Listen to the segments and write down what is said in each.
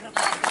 आपके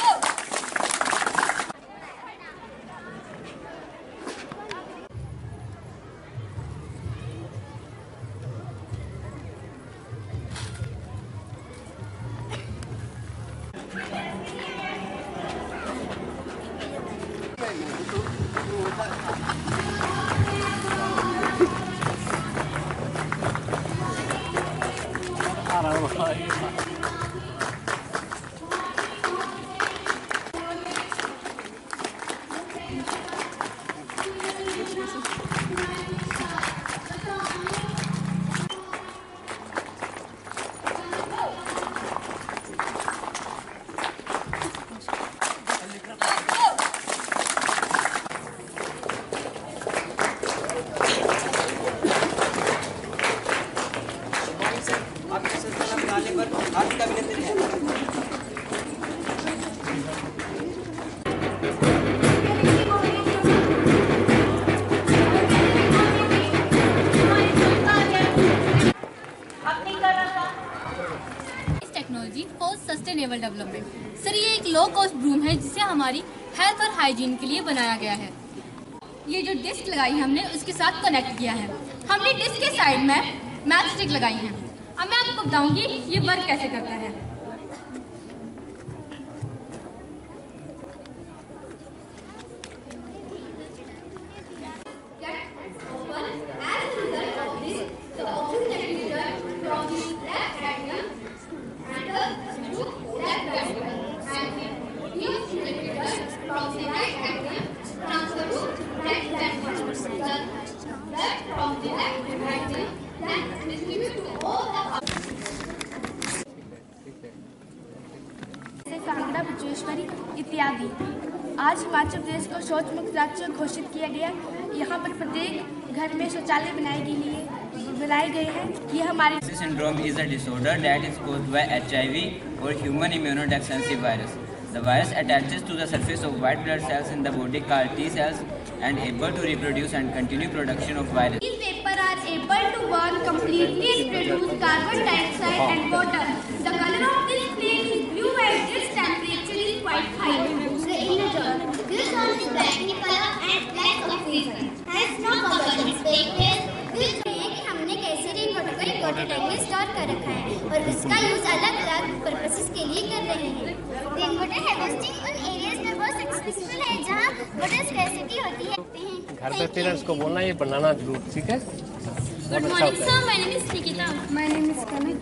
sustainable development sir ये एक लो कॉस्ट ब्रूम है जिसे हमारी हेल्थ और हाइजीन के लिए बनाया गया है। ये जो डिस्क लगाई है हमने, उसके साथ कनेक्ट किया है। हमने डिस्क के साइड में मैथ स्टिक लगाई है। अब मैं आपको बताऊँगी ये वर्क कैसे करता है। Syndrome is a disorder that is caused by HIV or human immunodeficiency virus. The virus attaches to the surface of white blood cells in the body called T cells and able to reproduce and continue production of virus. These vapor are able to burn completely and produce carbon dioxide and water. Water होती है घर पे parents को बोलना ये बनाना ज़रूर ठीक है? Good morning sir my name is Nikita my name is Kanak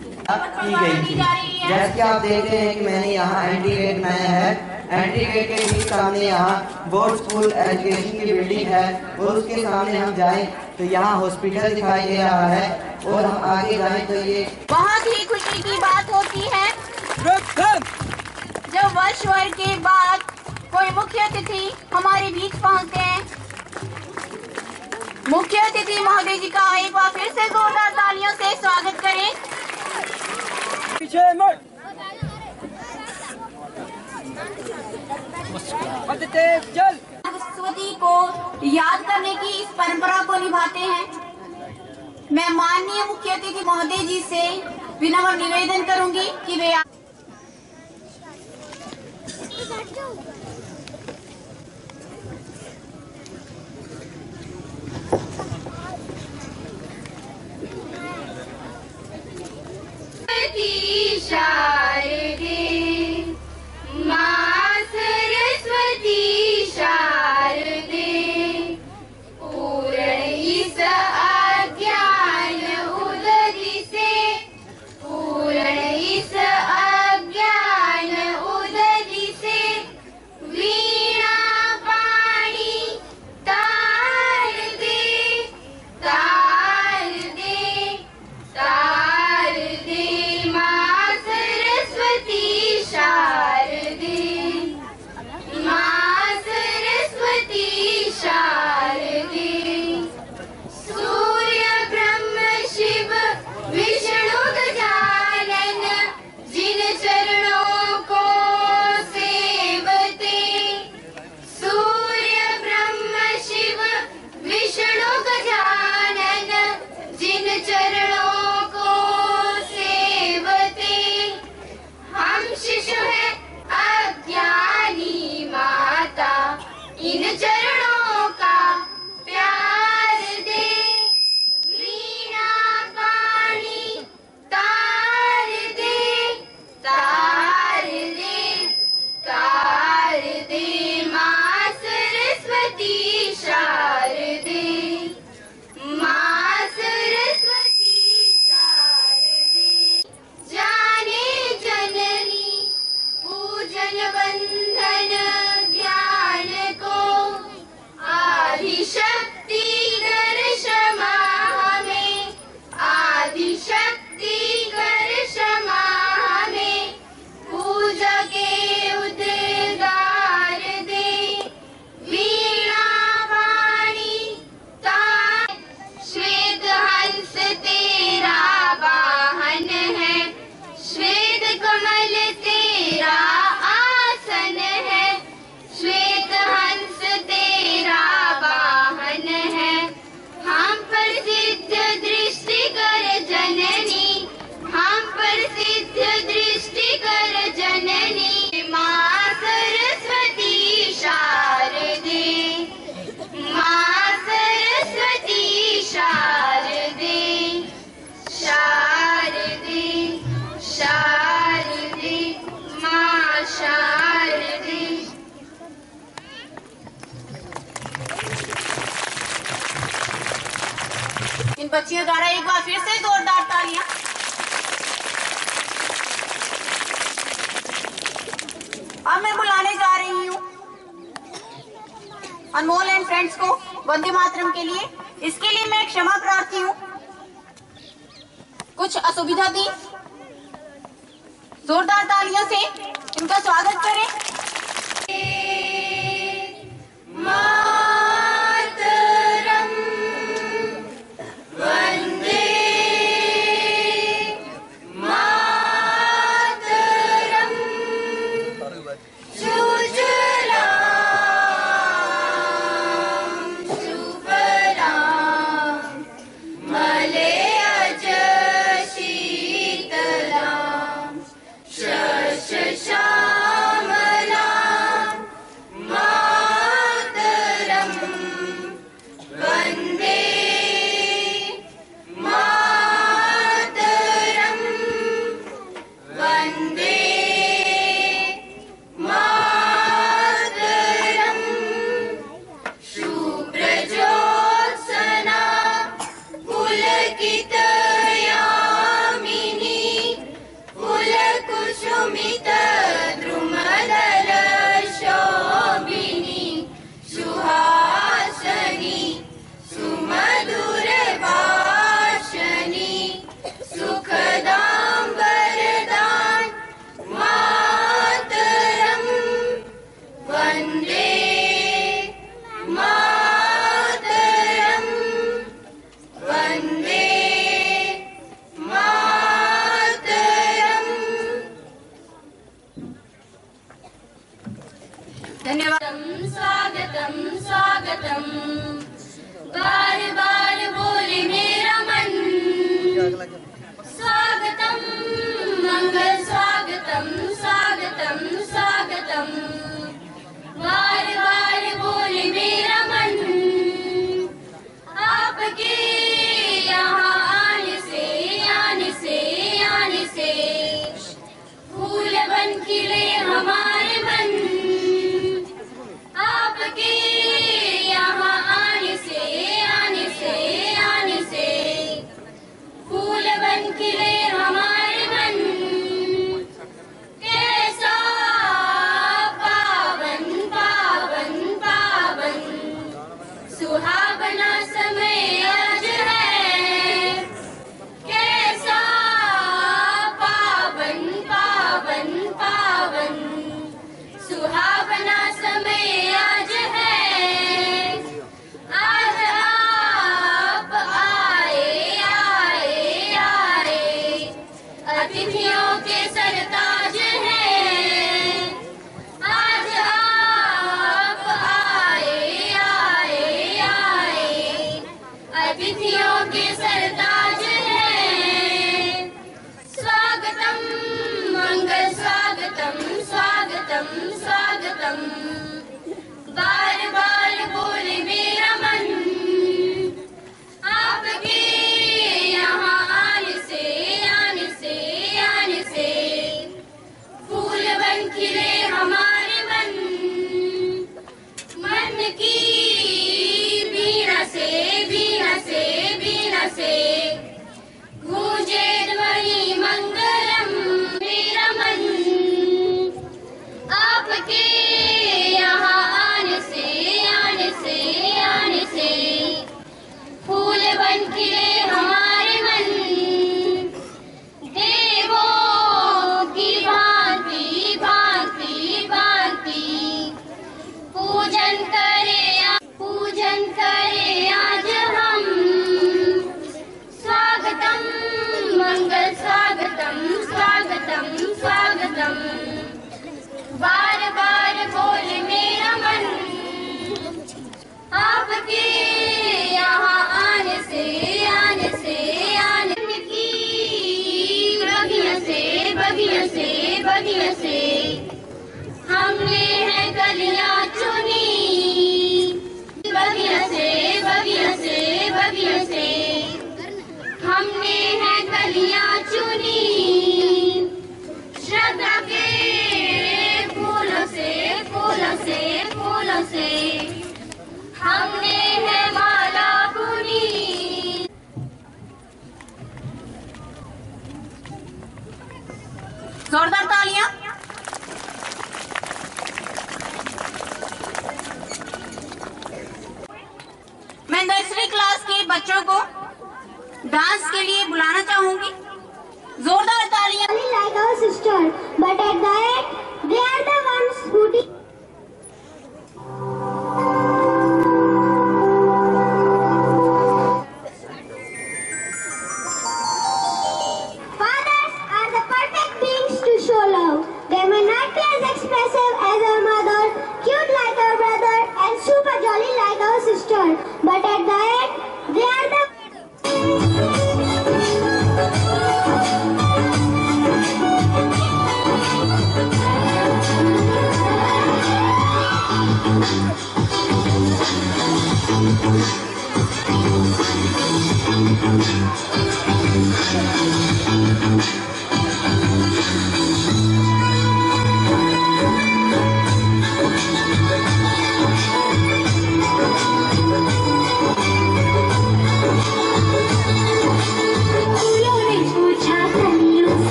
की गई थी जैसे कि आप देख रहे हैं कि मैंने यहाँ एंटी गेट बनाया है। एंटी गेट के ठीक सामने यहाँ बोर्ड स्कूल एजुकेशन की बिल्डिंग है और उसके सामने हम जाएँ तो यहाँ हॉस्पिटल दिखाई दे रहा है और हम आगे जाएँ तो ये बहुत ही खुशी की बात होती है। जब वर्ष भर के बाद कोई मुख्य अतिथि हमारे बीच पहुँचते हैं। मुख्य अतिथि महोदय जी का एक बार फिर से जोरदार तालियों से स्वागत करें। पीछे सरस्वती को याद करने की इस परंपरा को निभाते हैं। मैं माननीय मुख्य अतिथि महोदय जी से विनम्र निवेदन करूँगी कि वे सरस्वती शारदे। मा Saraswati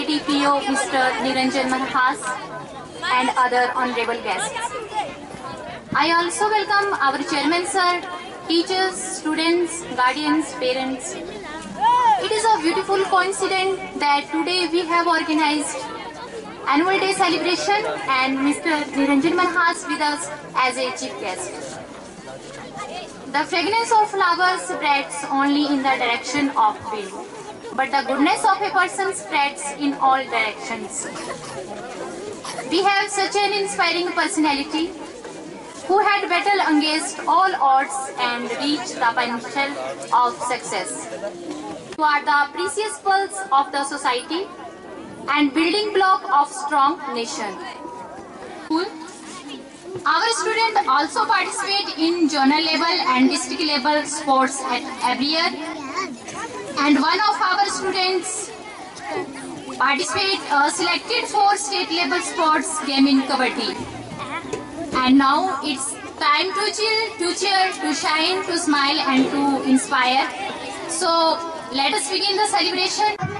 ADPO Mr. Niranjan Manhas and other honorable guests. I also welcome our chairman sir, teachers, students, guardians, parents. It is a beautiful coincidence that today we have organized annual day celebration and Mr. Niranjan Manhas with us as a chief guest. The fragrance of flowers spreads only in the direction of wind, but the goodness of a person spreads in all directions. We have such an inspiring personality who had battled against all odds and reached the pinnacle of success. You are the precious pulse of the society and building block of strong nation. Our students also participate in zonal level and district level sports every year. And one of our students participate uh, selected for state level sports game in Kabaddi. And now it's time to chill, to cheer, to shine, to smile and to inspire. So let us begin the celebration.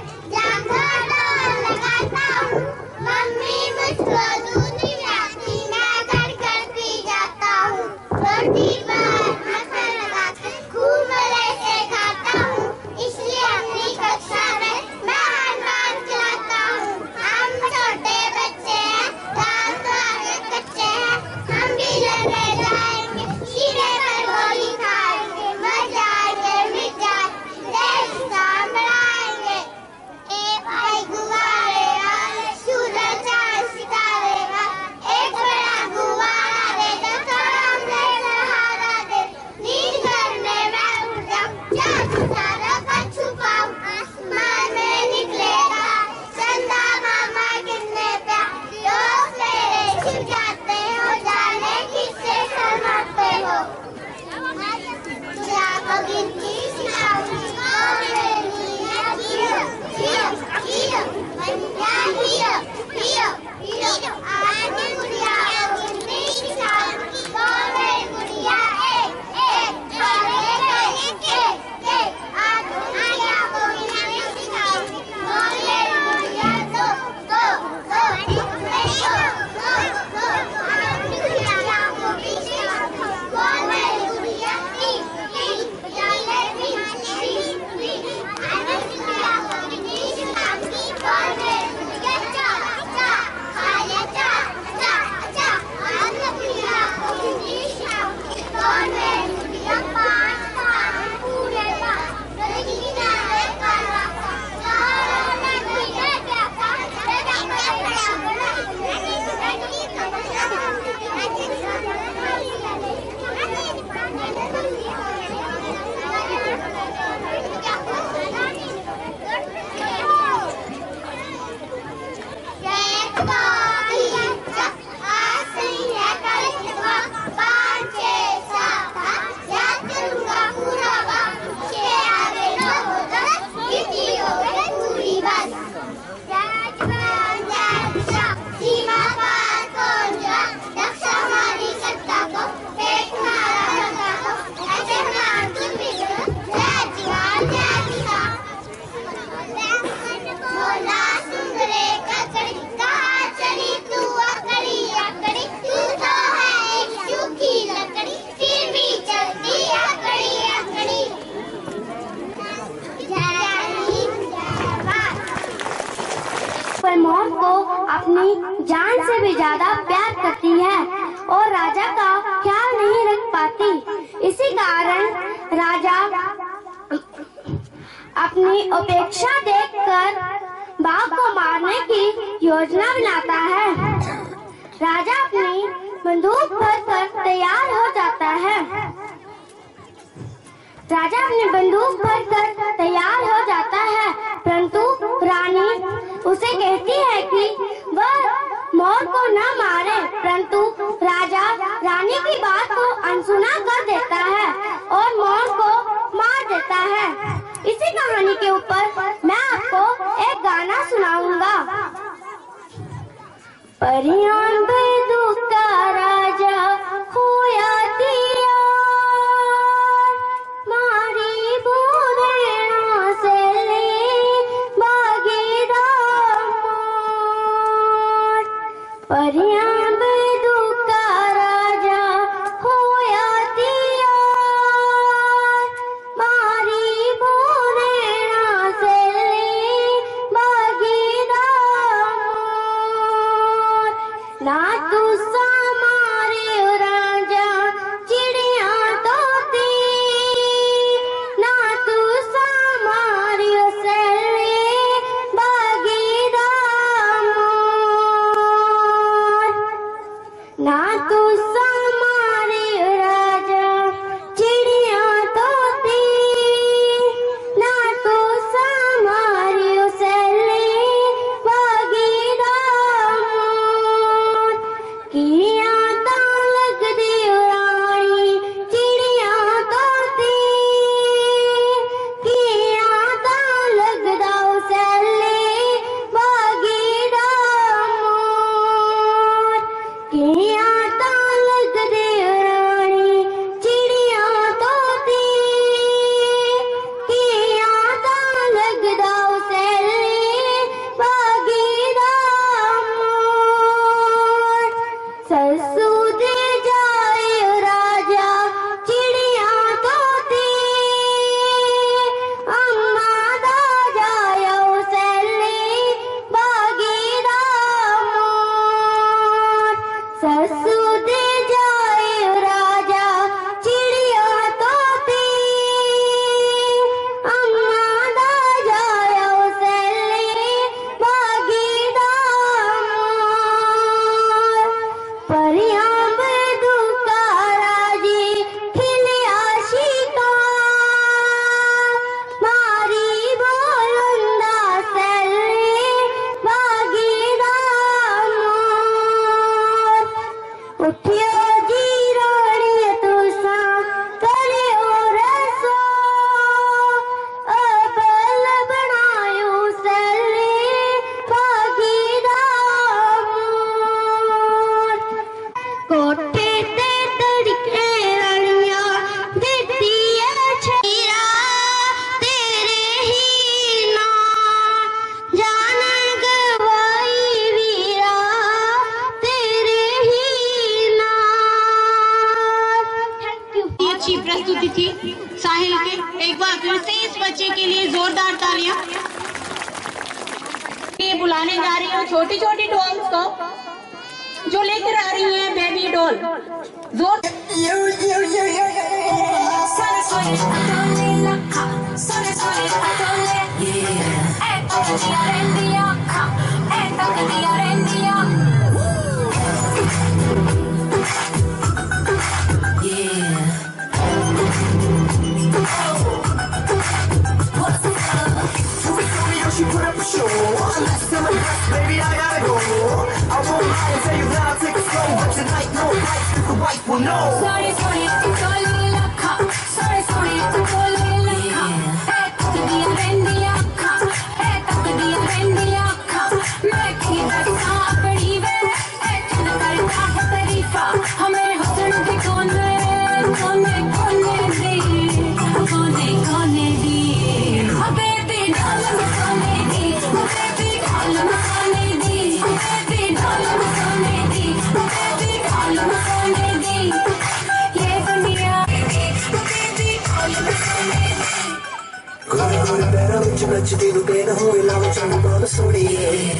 ਕੋਲ ਕੋਲ ਪੈਰਾਂ ਵਿੱਚ ਨੱਚਦੀ ਨੂੰ ਬੇਨ ਹੋਏ ਲਾਵੇ ਚੰਗੀ ਬਾਹ ਸੋਹਣੀਏ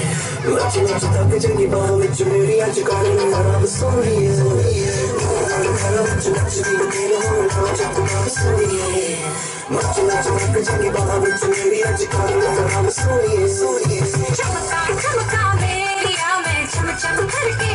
ਨੱਚ ਨੱਚ ਤੱਕ ਚੰਗੀ ਬਾਹ ਵਿੱਚ ਮੇਰੀ ਅੱਜ ਕਾਲ ਨੂੰ ਰੱਬ ਸੋਹਣੀਏ ਕੋਲ ਵਿੱਚ ਨੱਚਦੀ ਨੂੰ ਬੇਨ ਹੋਏ ਲਾਵੇ ਚੰਗੀ ਬਾਹ ਸੋਹਣੀਏ ਨੱਚ ਨੱਚ ਤੱਕ ਚੰਗੀ ਬਾਹ ਵਿੱਚ ਮੇਰੀ ਅੱਜ ਕਾਲ ਨੂੰ ਰੱਬ ਸੋਹਣੀਏ ਸੋਹਣੀਏ ਚਮਕਾ ਚਮਕਾ ਮੇਰੀ ਆ ਮੈਂ ਚਮ ਚਮ ਕਰਕੇ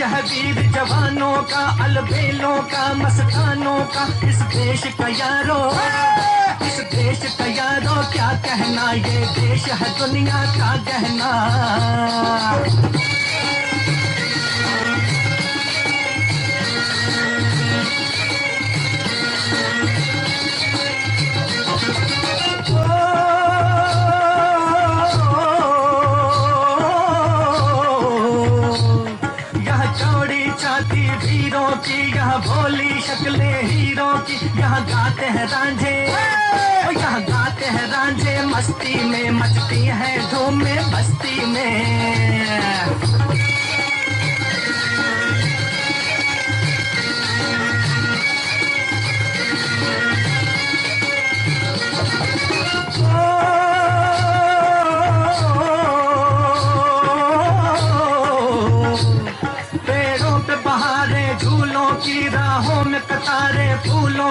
शहबीर जवानों का, अलबेलों का, मस्तानों का, इस देश का यारो इस देश का यारो क्या कहना ये देश है दुनिया का गहना? हैं रांझे और यहाँ गाते हैं रांझे मस्ती में मचती है धूम में बस्ती में।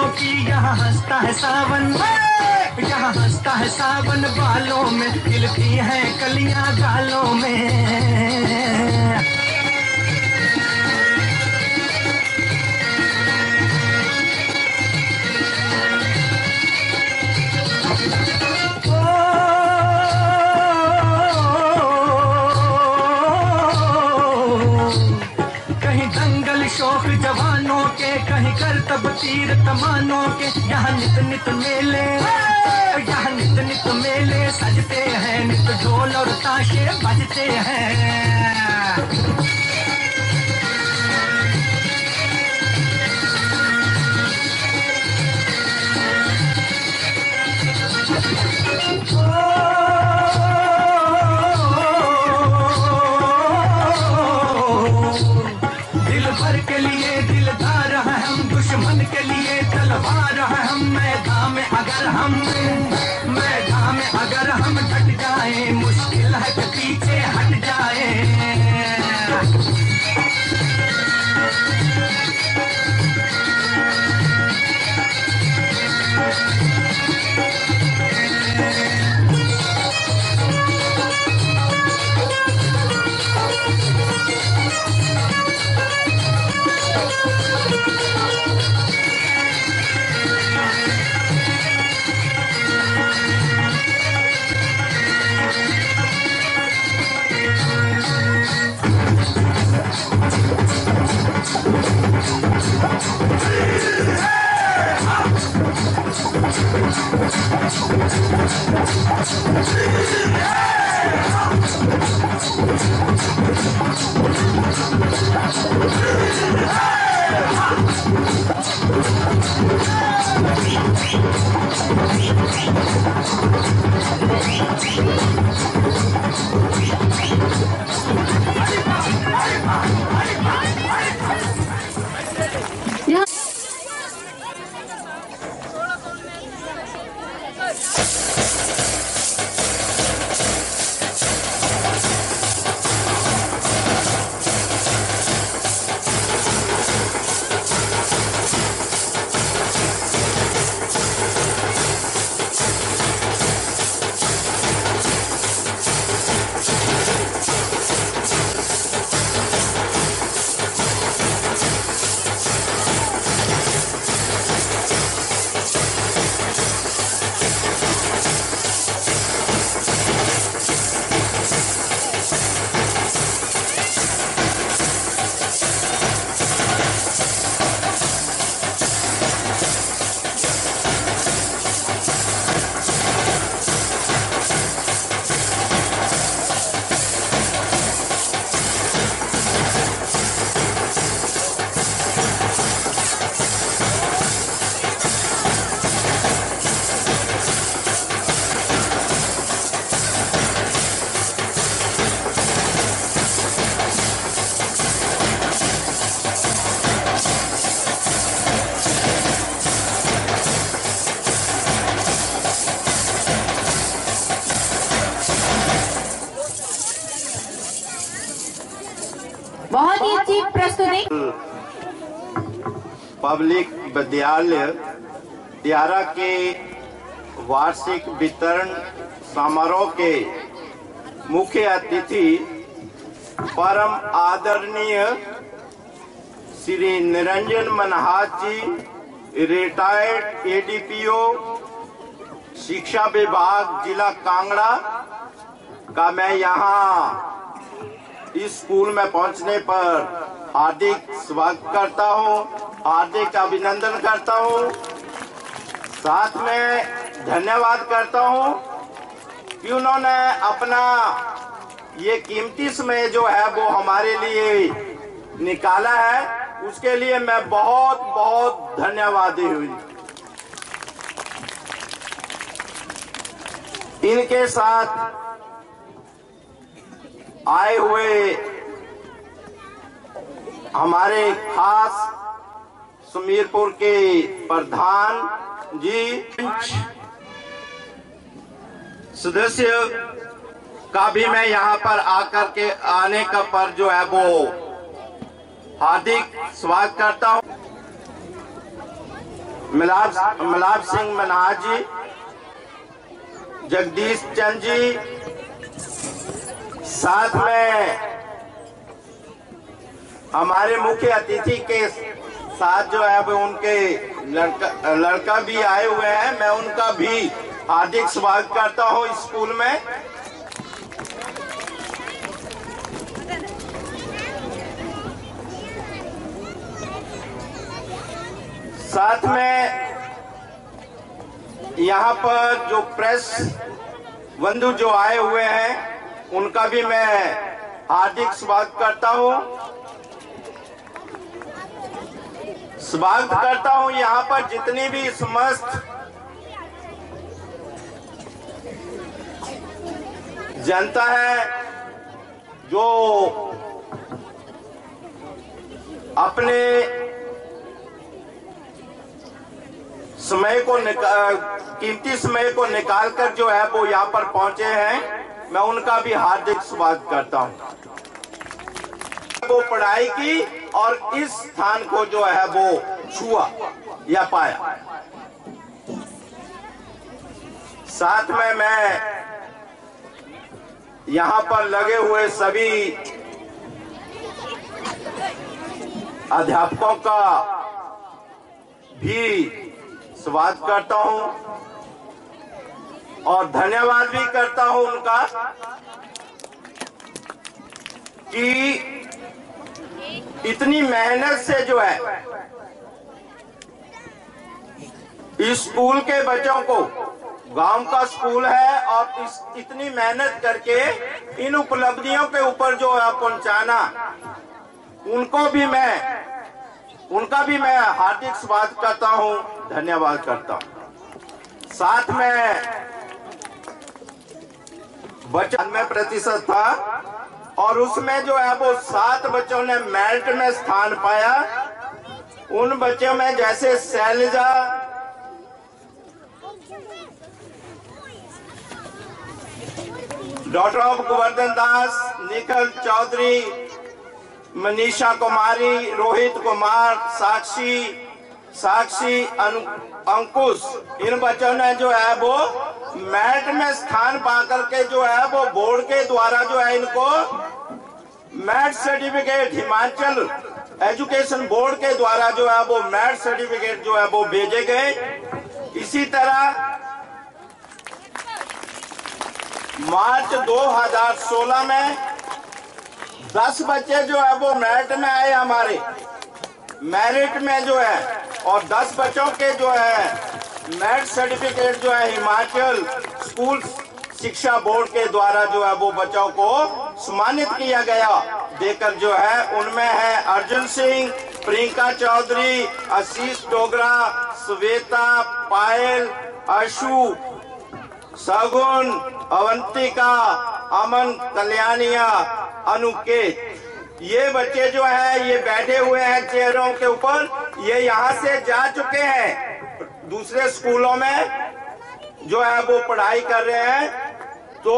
बालों की, यहाँ हंसता है सावन। यहाँ हंसता है सावन बालों में खिलती है कलियाँ गालों में। करतब तीर तमानों के यहाँ नित नित मेले। यहाँ नित नित मेले। सजते हैं नित ढोल और ताशे बजते हैं। में पब्लिक विद्यालय, दियारा के वार्षिक वितरण समारोह के मुख्य अतिथि परम आदरणीय श्री निरंजन मनहाज जी रिटायर्ड एडीपीओ शिक्षा विभाग, जिला कांगड़ा का मैं यहाँ इस स्कूल में पहुँचने पर हार्दिक स्वागत करता हूँ, हार्दिक अभिनंदन करता हूँ। साथ में धन्यवाद करता हूँ कि उन्होंने अपना ये कीमती समय जो है वो हमारे लिए निकाला है। उसके लिए मैं बहुत बहुत धन्यवादी हुई इनके साथ आए हुए हमारे खास सुमीरपुर के प्रधान जी, सदस्य का भी मैं यहाँ पर आकर के आने का पर जो है वो हार्दिक स्वागत करता हूँ। मिलाप मिलाप सिंह मनहाज जी, जगदीश चंद जी, साथ में हमारे मुख्य अतिथि के साथ जो है वो उनके लड़का लड़का भी आए हुए हैं। मैं उनका भी हार्दिक स्वागत करता हूँ स्कूल में। साथ में यहाँ पर जो प्रेस बंधु जो आए हुए हैं, उनका भी मैं हार्दिक स्वागत करता हूँ। स्वागत करता हूँ यहाँ पर जितनी भी समस्त जनता है, जो अपने समय को कीमती समय को निकालकर जो है वो यहाँ पर पहुँचे हैं। मैं उनका भी हार्दिक स्वागत करता हूँ। वो पढ़ाई की और इस स्थान को जो है वो छुआ या पाया। साथ में मैं यहाँ पर लगे हुए सभी अध्यापकों का भी स्वागत करता हूँ और धन्यवाद भी करता हूँ उनका कि इतनी मेहनत से जो है, इस स्कूल के बच्चों को, गाँव का स्कूल है और इस, इतनी मेहनत करके इन उपलब्धियों के ऊपर जो है पहुंचाना, उनको भी मैं, उनका भी मैं हार्दिक स्वागत करता हूँ, धन्यवाद करता हूँ। साथ में बचत में प्रतिशत था और उसमें जो है वो सात बच्चों ने मेरिट में स्थान पाया। उन बच्चों में जैसे शैलजा डॉक्टर ऑफ़ गोवर्धन दास, निखिल चौधरी, मनीषा कुमारी, रोहित कुमार, साक्षी साक्षी अंकुश। इन बच्चों ने जो है वो मैट में स्थान पा करके जो है वो बोर्ड के द्वारा जो है इनको merit certificate, Himachal education board के द्वारा जो है वो मैट सर्टिफिकेट जो है वो भेजे गए। इसी तरह मार्च 2016 में 10 बच्चे जो है वो मैट में आए हमारे। मेरिट में जो है, और 10 बच्चों के जो है मेरिट सर्टिफिकेट जो है हिमाचल स्कूल शिक्षा बोर्ड के द्वारा जो है वो बच्चों को सम्मानित किया गया। देकर जो है, उनमें है अर्जुन सिंह, प्रियंका चौधरी, आशीष डोगरा श्वेता पायल अशु सगुन, अवंतिका, अमन कल्याणिया, अनुकेत। ये बच्चे जो है, ये बैठे हुए हैं चेयरों के ऊपर, ये यहाँ से जा चुके हैं। दूसरे स्कूलों में जो है, वो पढ़ाई कर रहे हैं। तो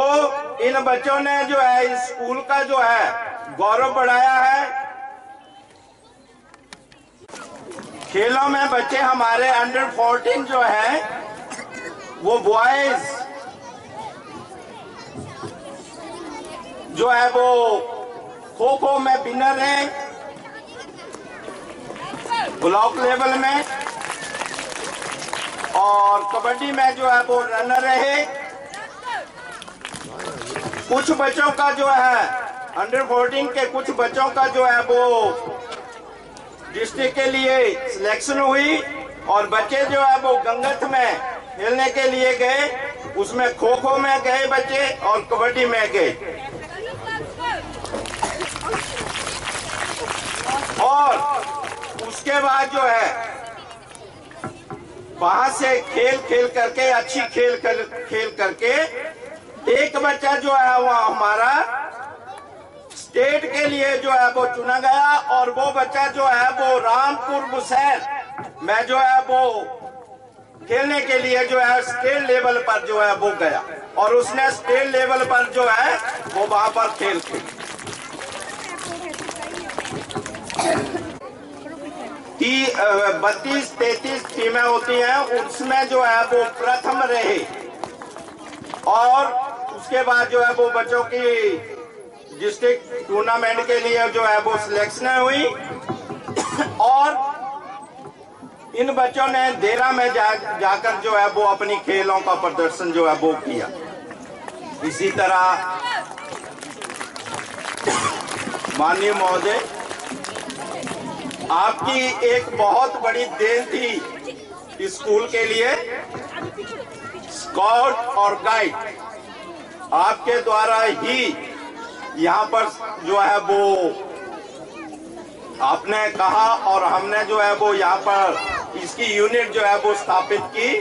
इन बच्चों ने जो है, इस स्कूल का जो है, गौरव बढ़ाया है। खेलों में बच्चे हमारे अंडर 14 जो है, वो बॉयज़ जो है, वो खो खो में विनर है। ब्लॉक लेवल में। और कबड्डी में जो है वो रनर रहे कुछ बच्चों का जो है अंडर फोर्टीन के कुछ बच्चों का जो है वो डिस्ट्रिक्ट के लिए सिलेक्शन हुई और बच्चे जो है वो गंगत में खेलने के लिए गए। उसमें खो खो में गए बच्चे और कबड्डी में गए। और उसके बाद जो है वहाँ से खेल खेल करके अच्छी खेल कर, खेल करके एक बच्चा जो है वो हमारा स्टेट के लिए जो है वो चुना गया और वो बच्चा जो है वो रामपुर बुसैन में जो है वो खेलने के लिए जो है स्टेट लेवल पर जो है वो गया और उसने स्टेट लेवल पर जो है वो वहाँ पर खेल खेली। कि बत्तीस तैतीस टीमें होती हैं उसमें जो है वो प्रथम रहे। और उसके बाद जो है वो बच्चों की डिस्ट्रिक्ट टूर्नामेंट के लिए जो है वो सिलेक्शन हुई। और इन बच्चों ने देरा में जा, जाकर जो है वो अपनी खेलों का प्रदर्शन जो है वो किया। इसी तरह माननीय महोदय आपकी एक बहुत बड़ी देन थी स्कूल के लिए। स्काउट और गाइड आपके द्वारा ही यहाँ पर जो है वो आपने कहा और हमने जो है वो यहाँ पर इसकी यूनिट जो है वो स्थापित की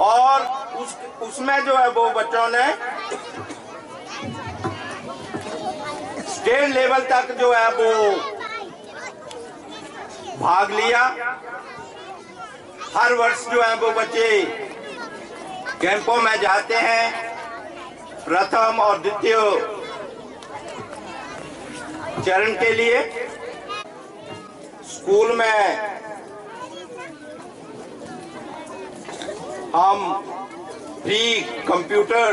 और उस, उसमें जो है वो बच्चों ने स्टेट लेवल तक जो है वो भाग लिया। हर वर्ष जो है वो बच्चे कैंपों में जाते हैं। प्रथम और द्वितीय चरण के लिए स्कूल में हम फ्री कंप्यूटर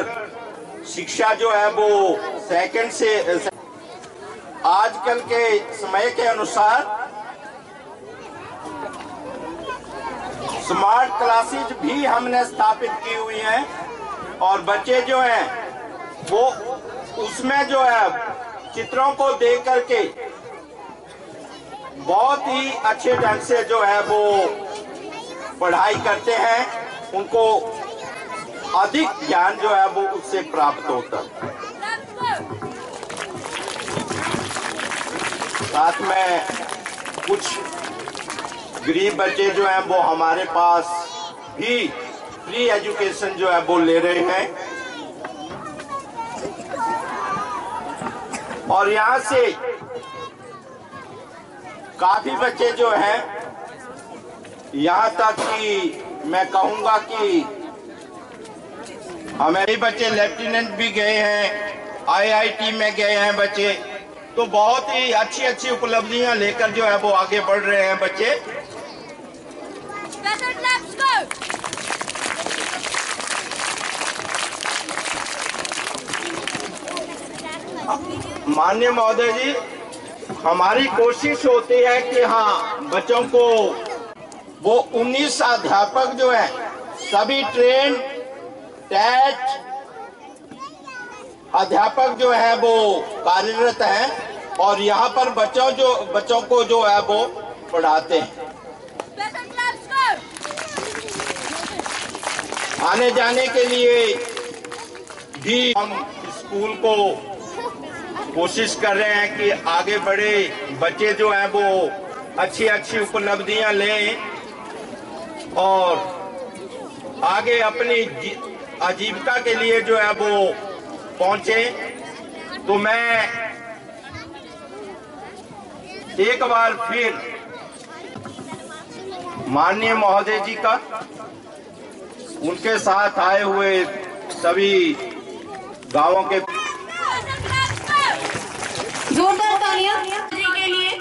शिक्षा जो है वो सेकंड से आजकल के समय के अनुसार स्मार्ट क्लासेज भी हमने स्थापित की हुई हैं और बच्चे जो हैं, वो उसमें जो है, चित्रों को देख करके बहुत ही अच्छे ढंग से जो है, वो पढ़ाई करते हैं। उनको अधिक ज्ञान जो है, वो उससे प्राप्त होता है। साथ में कुछ गरीब बच्चे जो हैं, वो हमारे पास भी फ्री एजुकेशन जो है, वो ले रहे हैं। और यहाँ से काफ़ी बच्चे जो हैं, यहाँ तक कि मैं कहूँगा कि हमारे बच्चे लेफ्टिनेंट भी गए हैं आईआईटी में गए हैं बच्चे। तो बहुत ही अच्छी अच्छी उपलब्धियाँ लेकर जो है, वो आगे बढ़ रहे हैं बच्चे। माननीय महोदय जी हमारी कोशिश होती है कि हाँ बच्चों को वो 19 अध्यापक जो है सभी ट्रेन टैट अध्यापक जो है वो कार्यरत हैं और यहाँ पर बच्चों जो बच्चों को जो है वो पढ़ाते हैं। आने जाने के लिए भी हम स्कूल को कोशिश कर रहे हैं कि आगे बढ़े। बच्चे जो हैं वो अच्छी अच्छी उपलब्धियाँ लें और आगे अपनी आजीविका के लिए जो है वो पहुँचे। तो मैं एक बार फिर माननीय महोदय जी का, उनके साथ आए हुए सभी गाँवों के जोरदार तालियाँ। के लिए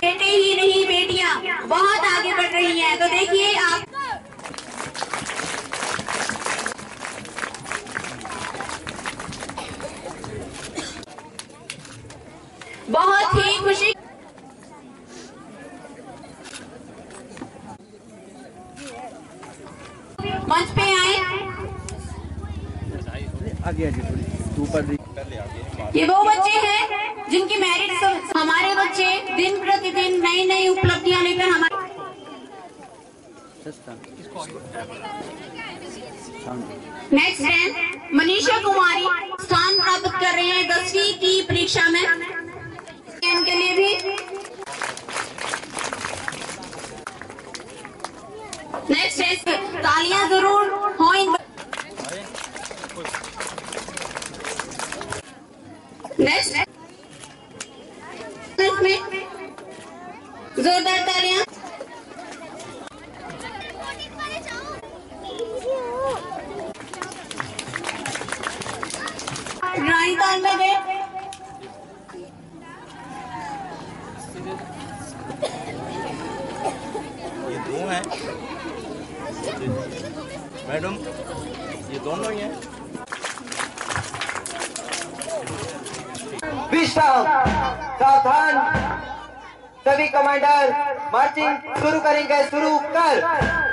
बेटे ही नहीं, बेटियाँ, बहुत आगे बढ़ रही हैं। तो देखिए आप। बहुत ही खुशी। मंच पे आए। ये वो बच्चे हैं जिनकी मेरिट हमारे बच्चे दिन प्रतिदिन नई नई उपलब्धियाँ लेकर हमारे नेक्स्ट है मनीषा कुमारी। स्थान प्राप्त कर रहे हैं दसवीं की परीक्षा में। इनके लिए भी नेक्स्ट है तालियाँ ज़रूर हो इन नेक्स्ट में जोरदार तालियाँ ड्राइंग ताल में गए ये दो हैं। मैडम ये दोनों ही हैं। सावधान। सभी कमांडर मार्चिंग शुरू करेंगे शुरू कर।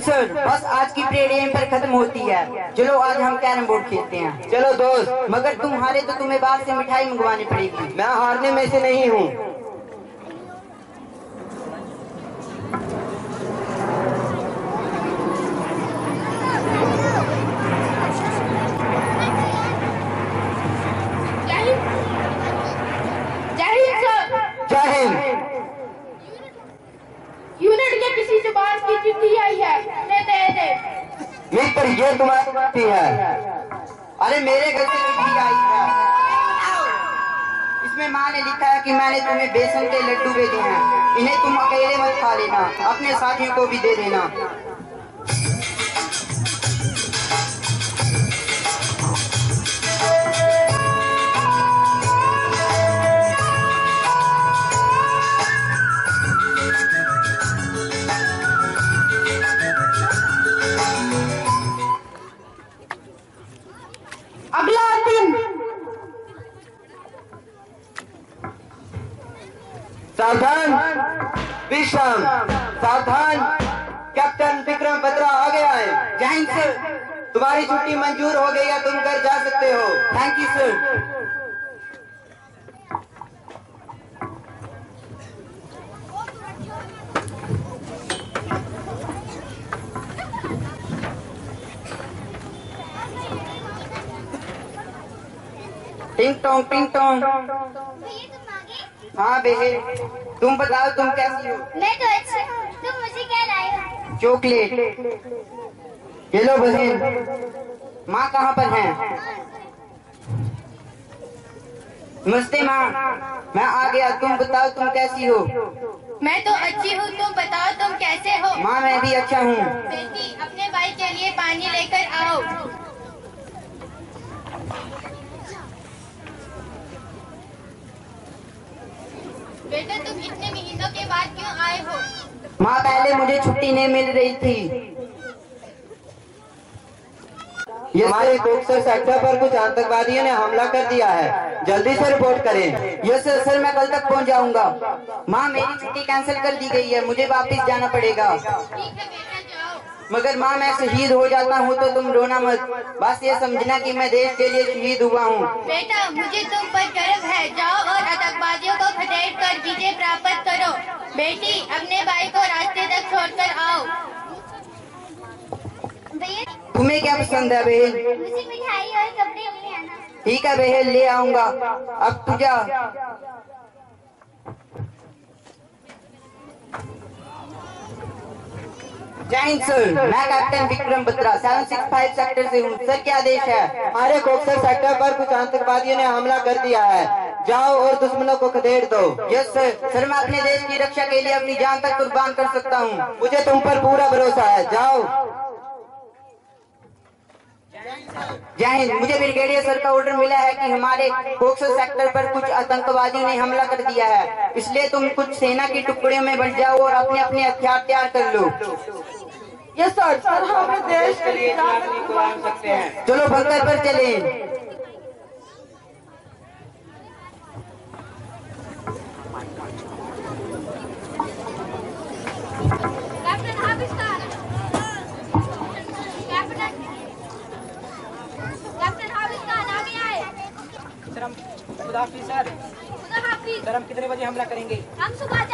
सर बस आज की परेड यहीं पर खत्म होती है। चलो आज हम कैरम बोर्ड खेलते हैं। चलो दोस्त। मगर तुम हारे तो तुम्हें बाहर से मिठाई मंगवानी पड़ेगी। मैं हारने में से नहीं हूँ जय हिंद जय हिंद सर जय हिंद यूनिट के किसी ज़ुबान की चिट्ठी आई है ले दे दे मित्र ये तुम्हारी है। अरे मेरे घर से लड़की आई है। इसमें माँ ने लिखा है कि मैंने तुम्हें बेसन के लड्डू भेजे हैं। इन्हें तुम अकेले मत खा लेना, अपने साथियों को भी दे देना। सावधान। विश्राम। सावधान। कैप्टन विक्रम बत्रा आ गया है जय हिंद सर तुम्हारी छुट्टी मंजूर हो गई है तुम घर जा सकते हो। थैंक यू सर टिंग टोंग टिंग टोंग हाँ बेहे तुम बताओ तुम कैसी हो? मैं तो अच्छी हूँ तुम मुझे क्या लाए हो? चॉकलेट हेलो बहन माँ कहाँ पर है? नमस्ते माँ मैं आ गया तुम बताओ तुम कैसी हो? मैं तो अच्छी हूँ तुम बताओ तुम कैसे हो? माँ मैं भी अच्छा हूँ। बेटी अपने भाई के लिए पानी लेकर आओ। बेटा तुम इतने महीनों के बाद क्यों आए हो? माँ पहले मुझे छुट्टी नहीं मिल रही थी। ये हमारे कोकसर सेक्टर पर कुछ आतंकवादियों ने हमला कर दिया है। जल्दी से रिपोर्ट करें। यस सर सर मैं कल तक पहुँच जाऊँगा। माँ मेरी छुट्टी कैंसिल कर दी गई है। मुझे वापस जाना पड़ेगा। ठीक है बेटा जाओ। मगर माँ मैं शहीद हो जाता हूँ तो तुम रोना मत। बस ये समझना कि मैं देश के लिए शहीद हुआ हूँ। बेटा मुझे तुम पर गर्व है। जाओ और आतंकवादियों को खदेड़ कर विजय प्राप्त करो। बेटी अपने भाई को रास्ते तक छोड़कर आओ। तुम्हें क्या पसंद है बहन? मुझे मिठाई और कपड़े ठीक है बहन ले आऊँगा। अब तू हिंद सर मैं captain Vikram Batra seven six five sector से हूँ। सर, क्या आदेश है? हमारे कोक्सर सेक्टर पर कुछ आतंकवादियों ने हमला कर दिया है। जाओ और दुश्मनों को खदेड़ दो। यस सर सर, मैं अपने देश की रक्षा के लिए अपनी जान तक कुर्बान कर सकता हूँ। मुझे तुम पर पूरा भरोसा है। जाओ। जय हिंद। मुझे ब्रिगेडियर सर का ऑर्डर मिला है कि हमारे कोक्सो सेक्टर पर कुछ आतंकवादियों ने हमला कर दिया है। इसलिए तुम कुछ सेना की टुकड़ियों में बढ़ जाओ और अपने अपने हथियार तैयार कर लो। यस सर सर हम देश के लिए जान सकते हैं। चलो बंकर पर चले। हम कितने बजे हमला करेंगे? हम सुबह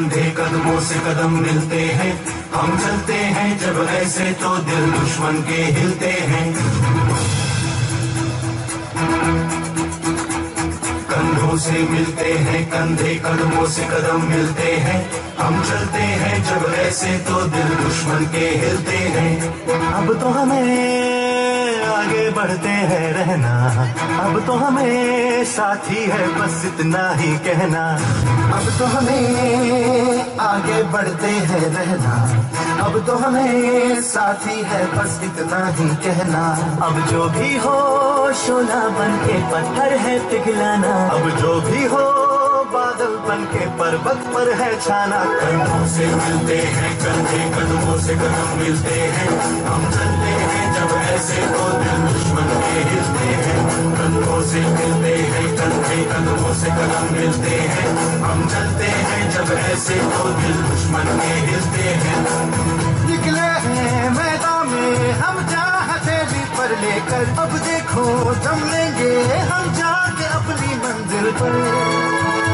कंधे कदमों से कदम मिलते हैं। हम चलते हैं जब ऐसे तो दिल दुश्मन के हिलते हैं। कंधों से मिलते हैं, कंधे कदमों से कदम मिलते हैं। हम चलते हैं जब ऐसे तो दिल दुश्मन के हिलते हैं। अब तो हमें आगे बढ़ते हैं रहना। अब तो हमें साथी है, बस इतना ही कहना। अब तो हमें आगे बढ़ते हैं रहना। अब तो हमें साथी है, बस इतना ही कहना। अब जो भी हो, शोला बन के पत्थर है पिघलाना। अब जो भी हो बादल बन के पर्वत पर है छाना। कंधों से मिलते हैं, कंधे कदमों से कदम मिलते हैं। हम चलते हैं जब ऐसे तो दिल दुश्मन के हिलते हैं। कंधों से मिलते हैं, कंधे कदमों से कदम मिलते हैं। हम चलते हैं जब ऐसे तो दिल दुश्मन के हिलते हैं। निकले हैं मैदान में, हम चाहते भी पर लेकर। अब देखो, जम लेंगे हम जाके अपनी मंजिल पर।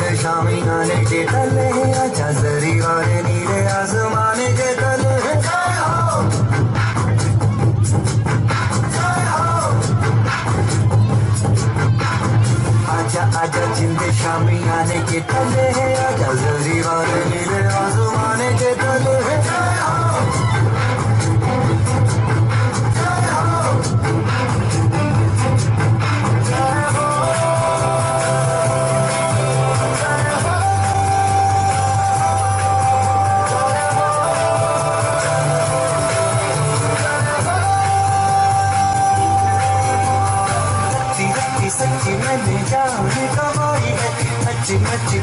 जिंद शामी आने के तले अच्छा जरी वाले नीले आसमाने के तले आजा आजा जिंदे शामी आने के तले आजा जरी वाले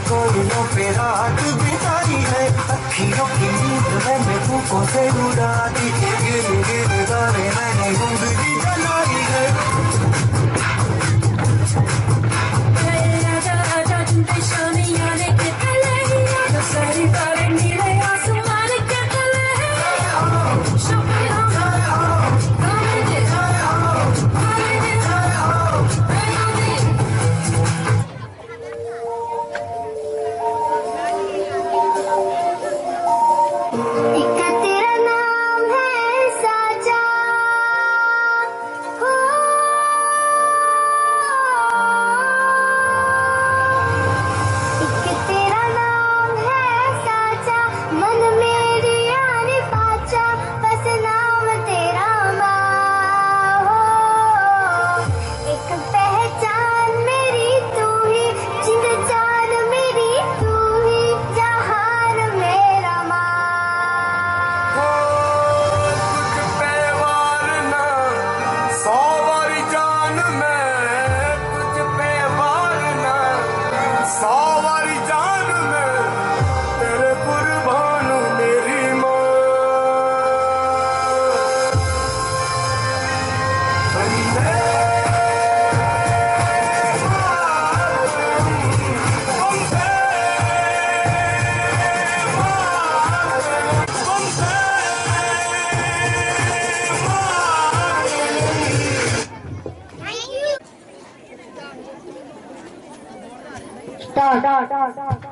नच्ची कोयलों पे रात बिताई है। अखियों की नींद मैंने भूखों से उड़ा दी गिर गिर गाने मैंने ज़िंदगी जलाई है। हाँ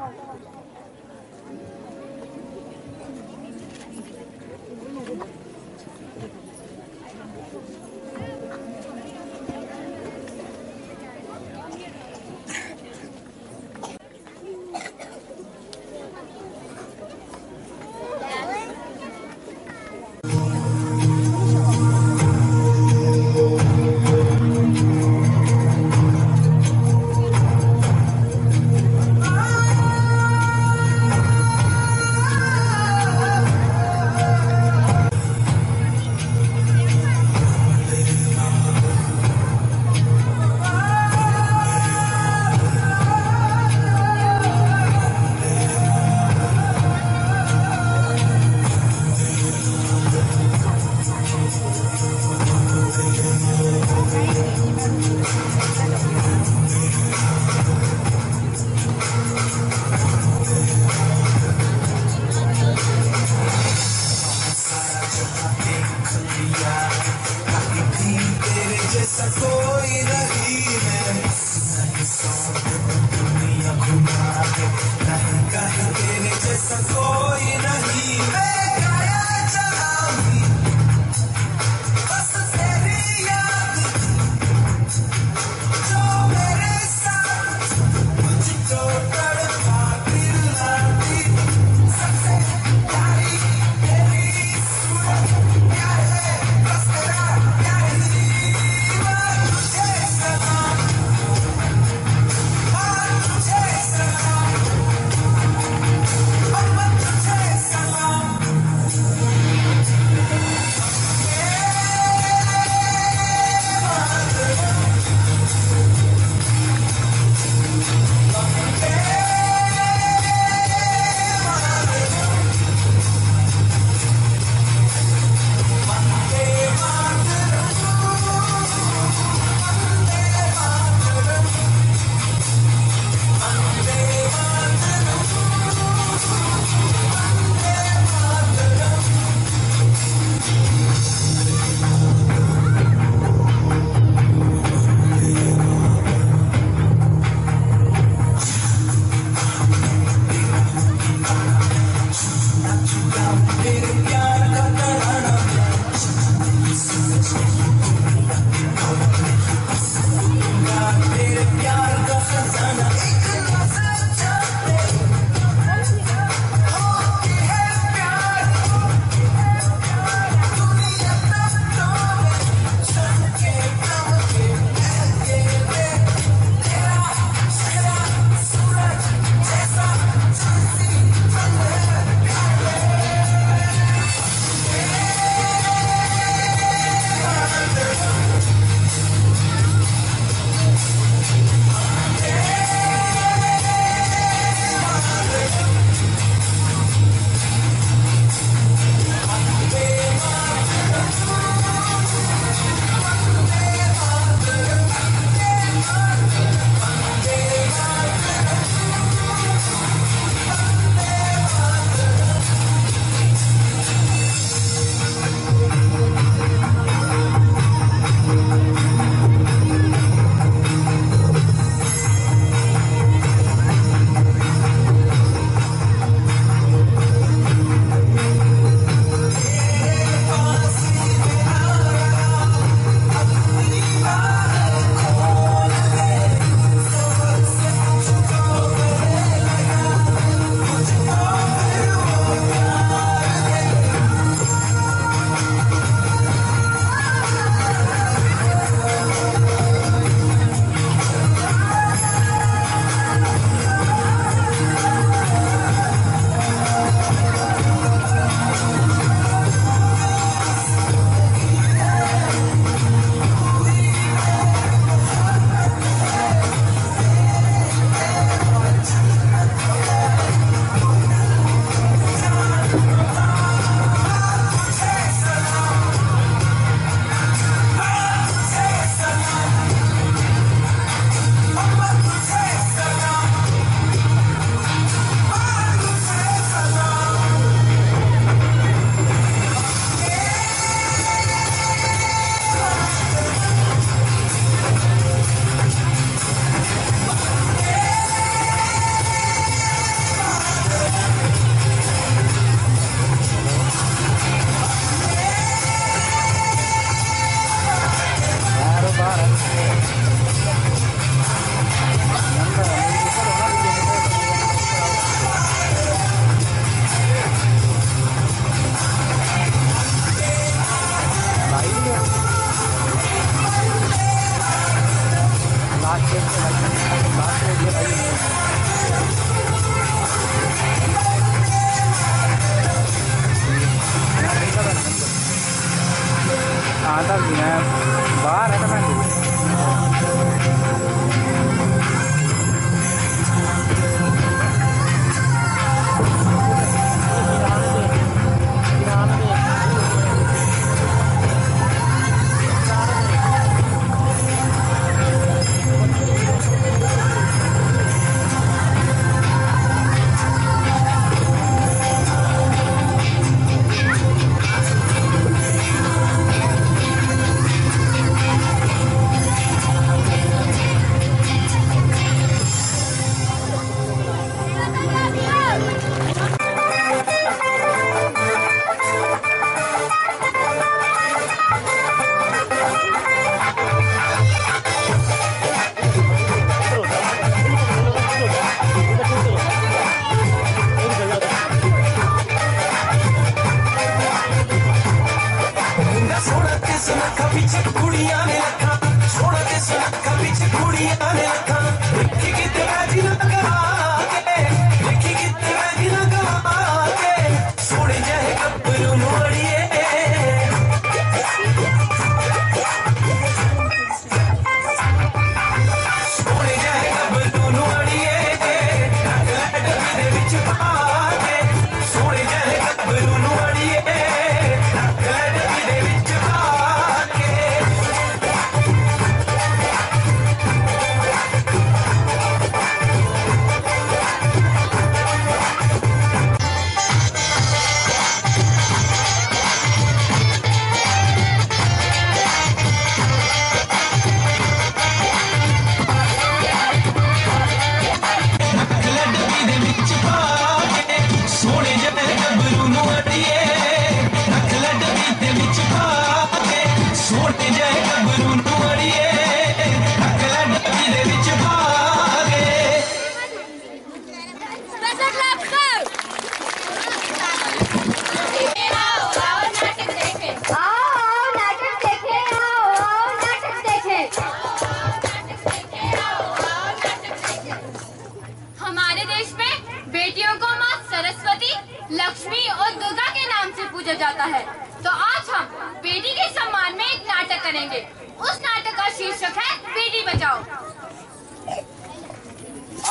बेटियों को माँ सरस्वती लक्ष्मी और दुर्गा के नाम से पूजा जाता है। तो आज हम बेटी के सम्मान में एक नाटक करेंगे। उस नाटक का शीर्षक है बेटी बचाओ।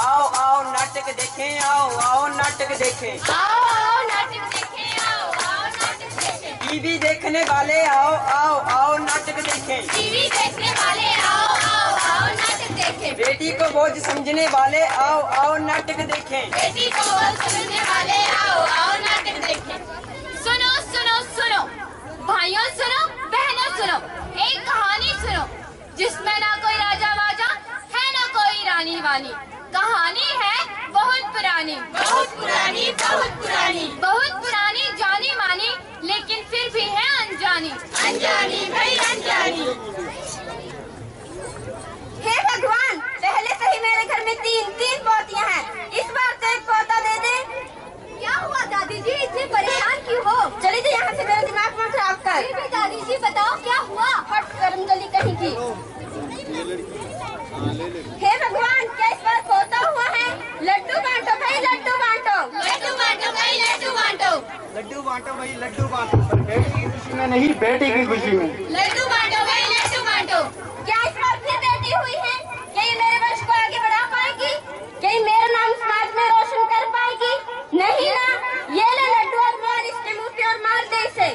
आओ आओ नाटक देखें आओ आओ नाटक देखें। आओ आओ नाटक देखें आओ आओ नाटक देखें। टीवी देखने वाले आओ आओ आओ नाटक देखें। टीवी देखने वाले आओ आओ देखें। बेटी को बोझ समझने वाले आओ आओ नाटक देखें। बेटी को बोझ समझने वाले आओ आओ नाटक देखें। सुनो सुनो सुनो। भाइयों सुनो बहनों सुनो। एक कहानी सुनो जिसमें ना कोई राजा वाजा है ना कोई रानी वानी। कहानी है बहुत पुरानी। बहुत पुरानी बहुत पुरानी। बहुत पुरानी जानी मानी लेकिन फिर भी है अनजानी। अनजानी भाई अनजानी। हे भगवान पहले से ही मेरे घर में तीन तीन पोतियाँ हैं। इस बार तो एक पोता दे दे। क्या हुआ दादी जी इतने परेशान क्यों हो? चली यहाँ से मेरा दिमाग मत खराब कर। दादी जी बताओ क्या हुआ? हट गर्म गली कहीं की। हे भगवान क्या इस बार पोता हुआ है? लड्डू बांटो भाई लड्डू बांटो। लड्डू बांटो भाई लड्डू बांटो। लड्डू बांटो भाई लड्डू बांटो। पर बेटी की खुशी में नहीं बेटी की खुशी में। लड्डू बांटो भाई लड्डू बांटो। क्या इस बार फिर बेटी हुई है? क्या ये मेरे वंश को आगे बढ़ा पाएगी? क्या ये मेरा नाम समाज में रोशन कर पाएगी? नहीं ना ये ले लड्डू और मार इसके मुँह पे और मार दे इसे।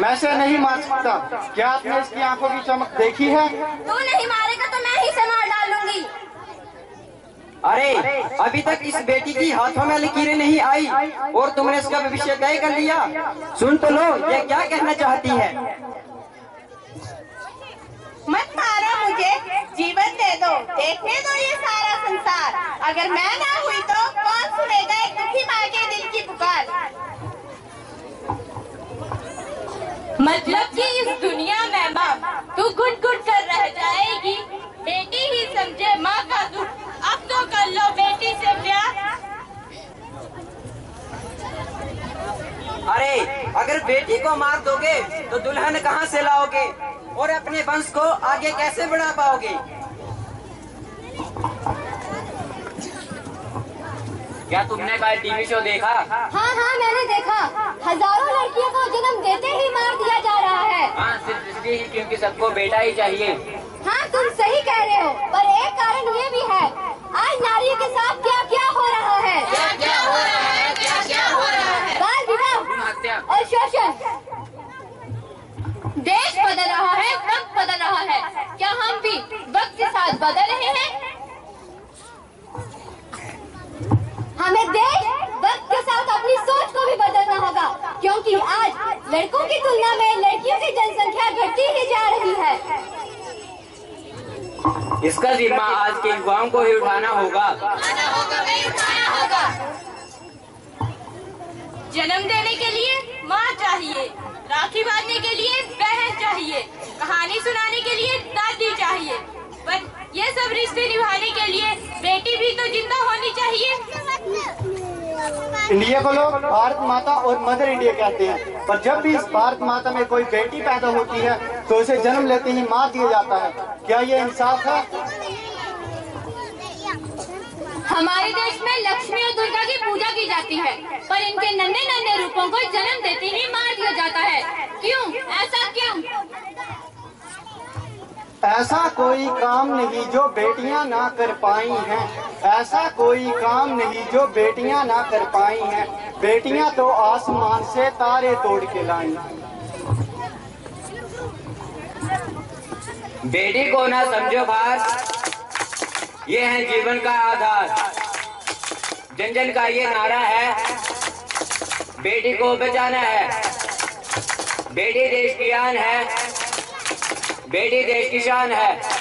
मैं से नहीं मार सकता। क्या आपने इसकी आँखों की चमक देखी है? तू नहीं मारेगा तो मैं ही से मार डालूँगी। अरे अभी तक इस बेटी की हाथों में लकीरें नहीं आई और तुमने इसका भविष्य तय कर लिया। सुन तो लो ये क्या कहना चाहती है? मत मारो मुझे जीवन दे दो देखने दो ये सारा संसार। अगर मैं ना हुई तो कौन सुनेगा एक दुखी माँ के दिल की पुकार? मतलब कि इस दुनिया में माँ, तू गुट गुट कर रह जाएगी। बेटी ही समझे, माँ का दुख। अब तो कर लो बेटी से प्यार। अरे, अगर बेटी को मार दोगे तो दुल्हन कहाँ से लाओगे? और अपने वंश को आगे कैसे बढ़ा पाओगे? क्या तुमने कल टीवी शो देखा? हाँ हाँ मैंने देखा। हज़ारों लड़कियों को जन्म देते ही मार दिया जा रहा है। हाँ सिर्फ़ इसलिए ही क्योंकि सबको बेटा ही चाहिए। हाँ तुम सही कह रहे हो पर एक कारण ये भी है। आज नारियों के साथ क्या क्या हो रहा है? क्या क्या हो रहा है? क्या क्या हो रहा है? बाल विवाह और शोषण। देश बदल रहा है वक्त बदल रहा है। क्या हम भी वक्त के साथ बदल रहे हैं? हमें देश वक्त के साथ अपनी सोच को भी बदलना होगा क्योंकि आज लड़कों की तुलना में लड़कियों की जनसंख्या घटती ही जा रही है। इसका जिम्मा आज के युवाओं को ही उठाना होगा। होगा भाई उठाना होगा। जन्म देने के लिए माँ चाहिए राखी बांधने के लिए बहन चाहिए कहानी सुनाने के लिए दादी चाहिए। पर ये सब रिश्ते निभाने के लिए बेटी भी तो ज़िंदा होनी चाहिए। इंडिया को लोग भारत माता और मदर इंडिया कहते हैं। पर जब भी इस भारत माता में कोई बेटी पैदा होती है तो उसे जन्म लेते ही मार दिया जाता है। क्या ये इंसाफ है? हमारे देश में लक्ष्मी और दुर्गा की पूजा की जाती है पर इनके नन्हे नन्हे रूपों को जन्म देते ही मार दिया जाता है। क्यों? ऐसा क्यों? ऐसा कोई काम नहीं जो बेटियाँ ना कर पाई हैं। ऐसा कोई काम नहीं जो बेटियाँ ना कर पाई हैं। बेटियाँ तो आसमान से तारे तोड़ के लाई। बेटी को ना समझो भार ये है जीवन का आधार। जन जन का ये नारा है, बेटी को बचाना है। बेटी देश की आन है। बेटी देश की शान है।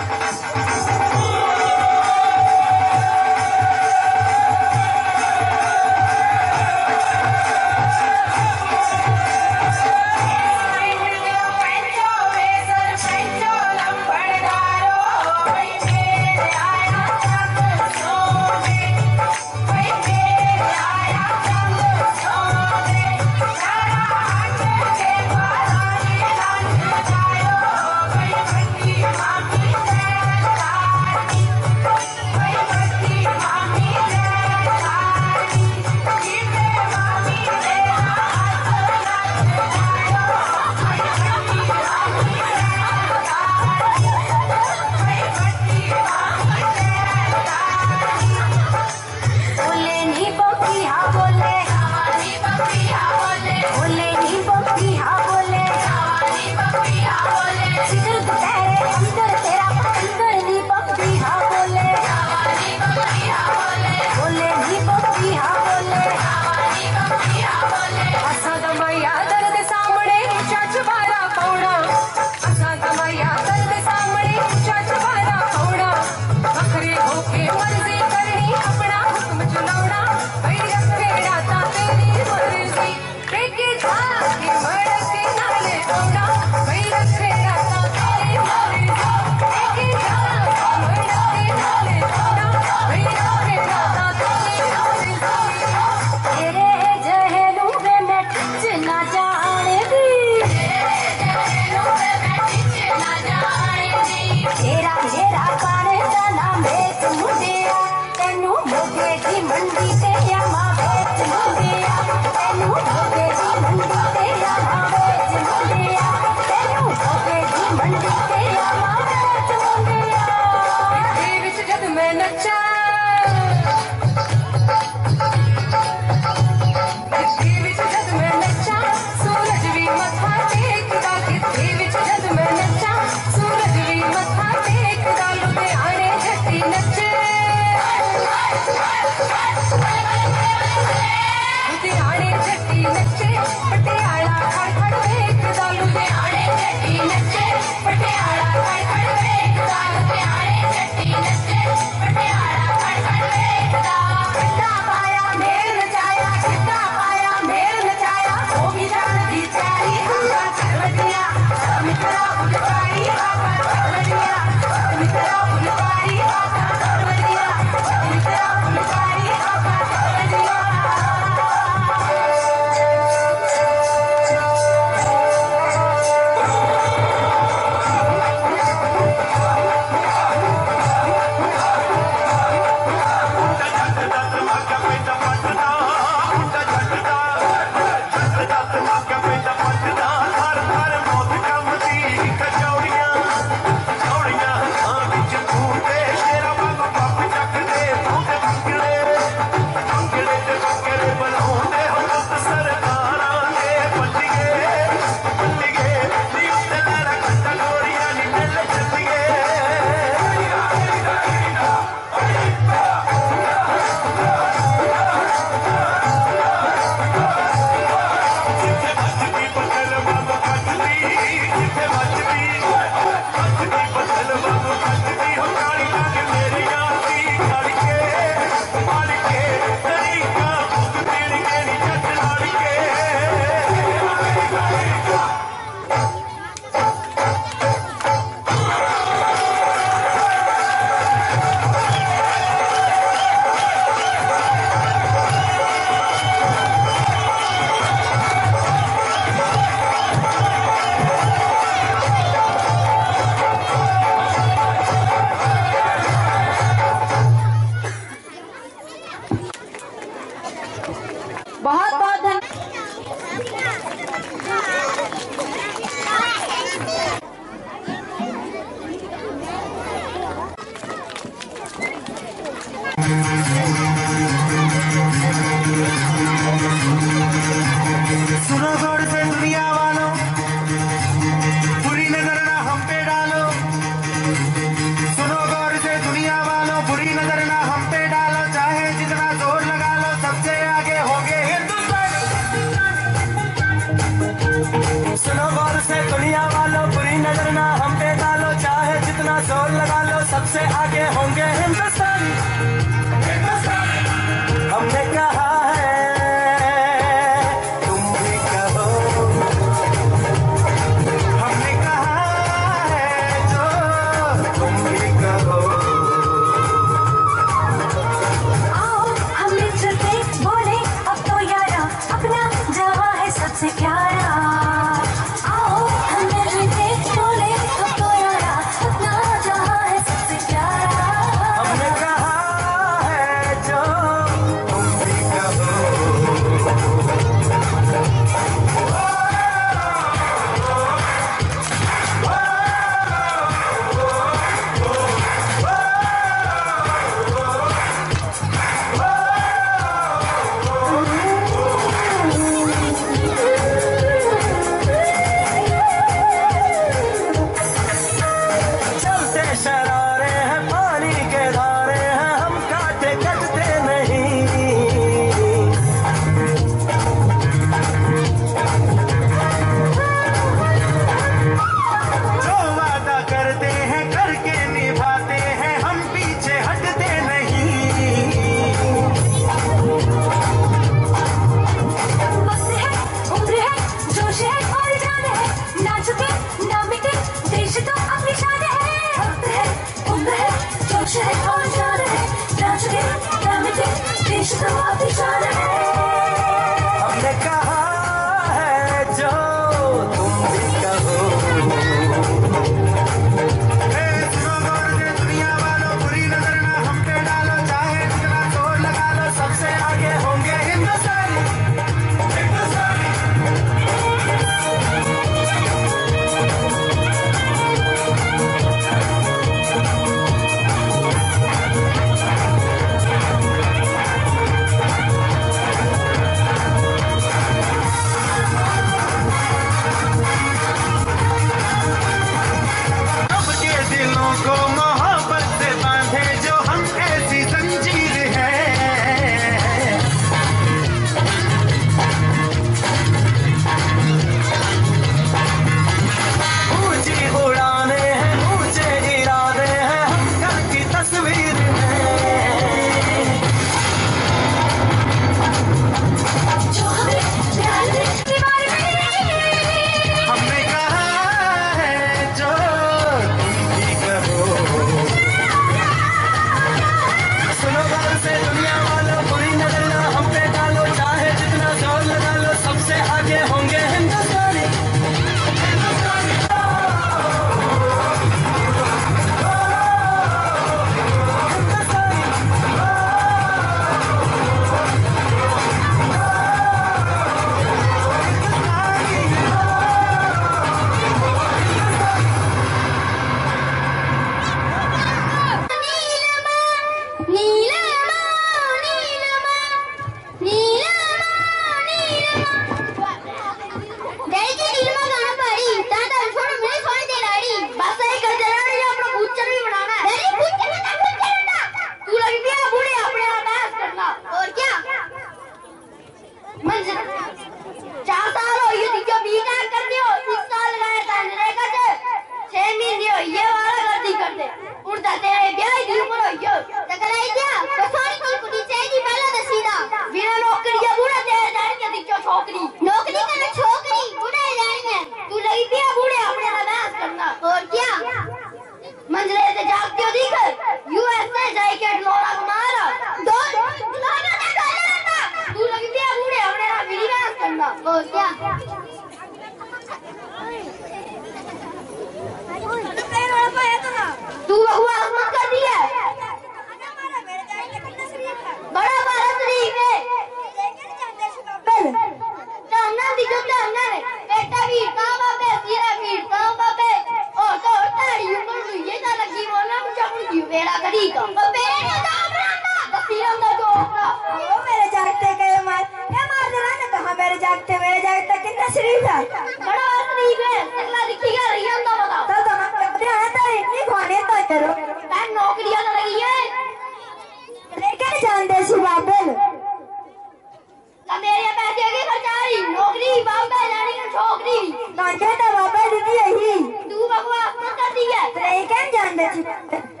लेकिन जानते सी बड़े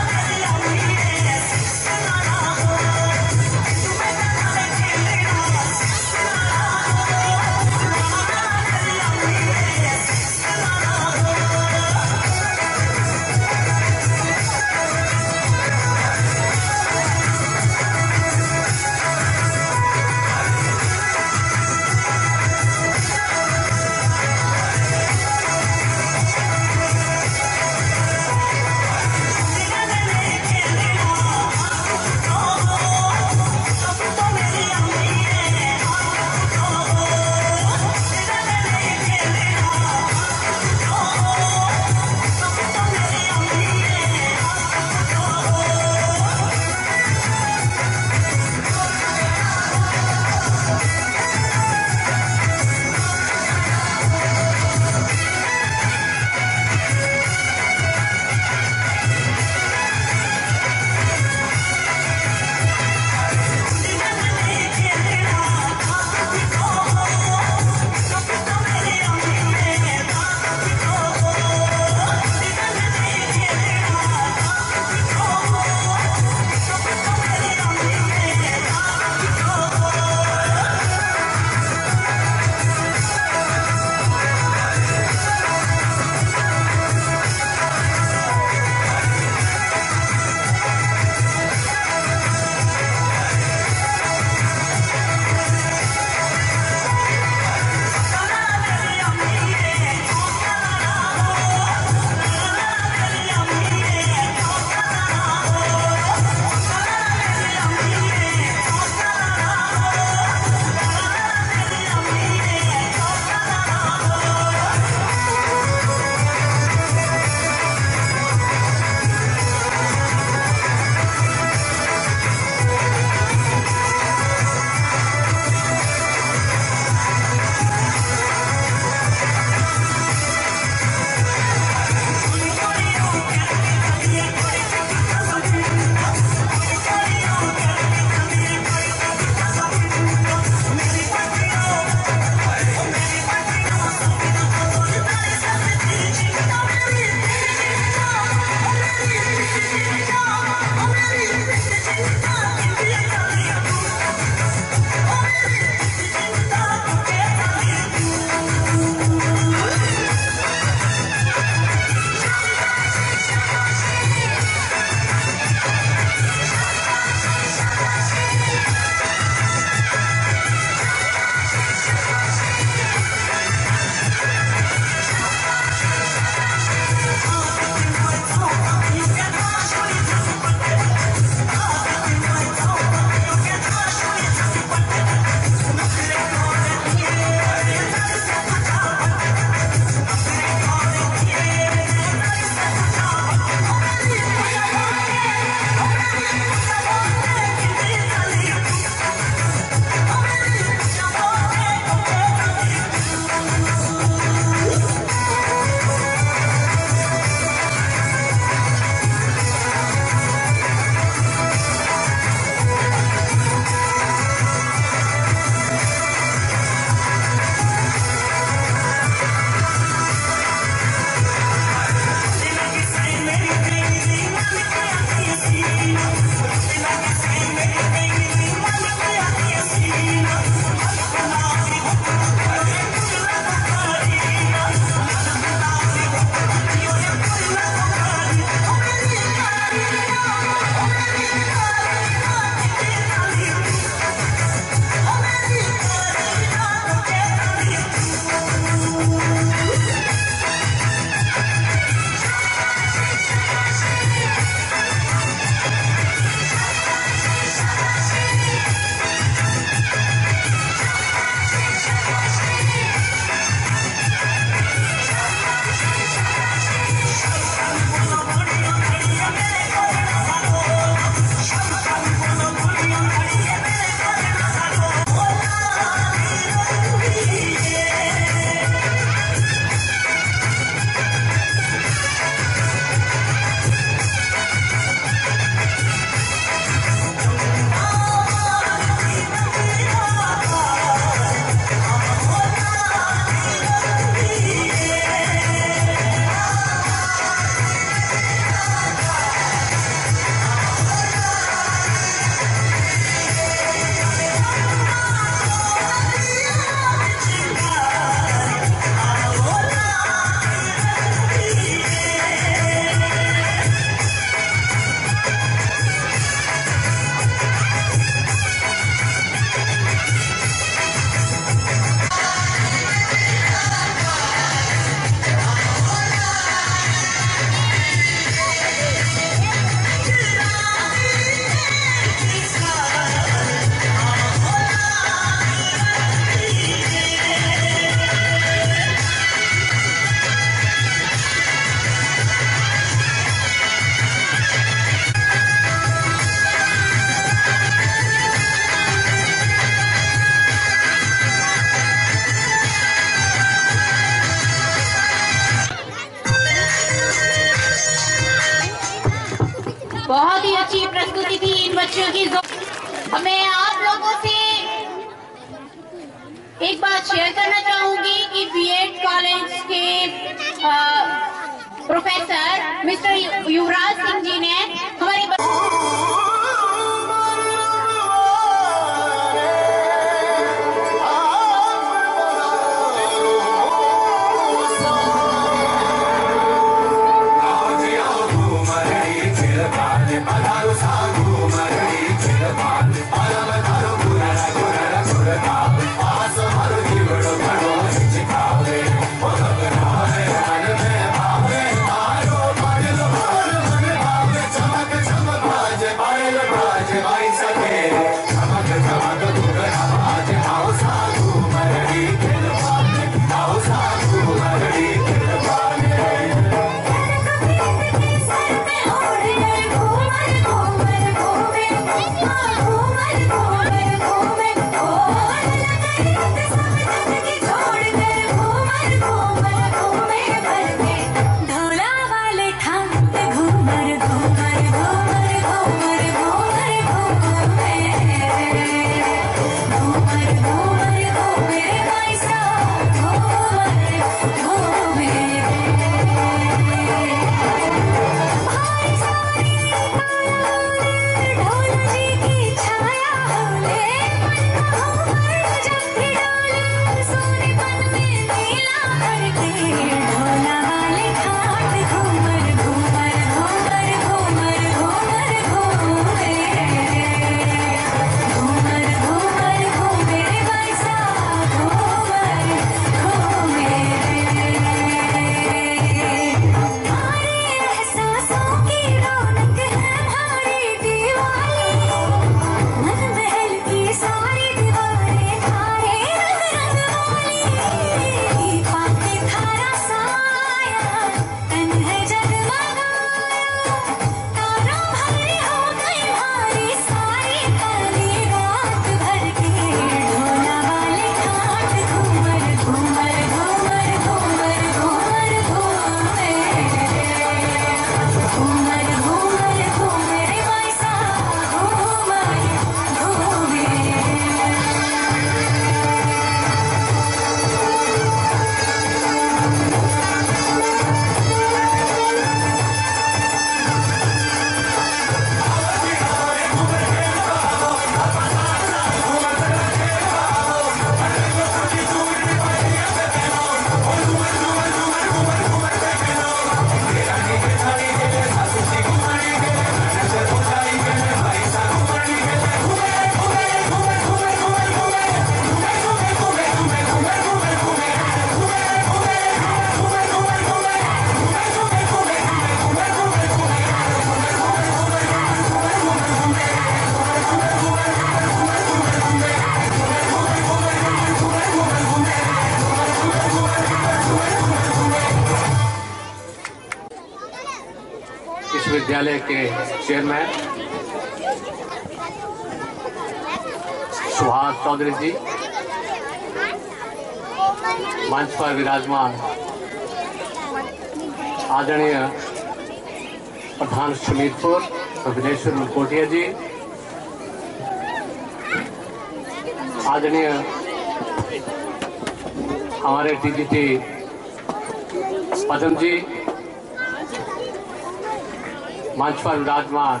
बचपन विराजमान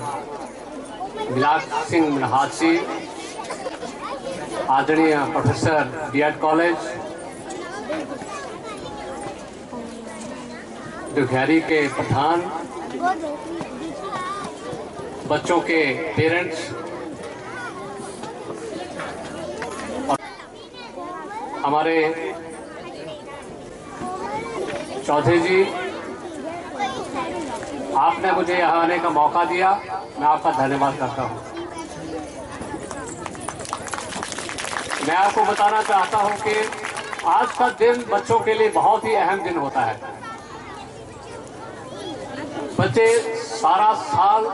विलास सिंह मनहासी आदरणीय प्रोफेसर बीएड कॉलेज दुखैरी के प्रधान, बच्चों के पेरेंट्स, और हमारे चौधरी जी आपने मुझे यहाँ आने का मौका दिया। मैं आपका धन्यवाद करता हूँ। मैं आपको बताना चाहता हूँ कि आज का दिन बच्चों के लिए बहुत ही अहम दिन होता है। बच्चे सारा साल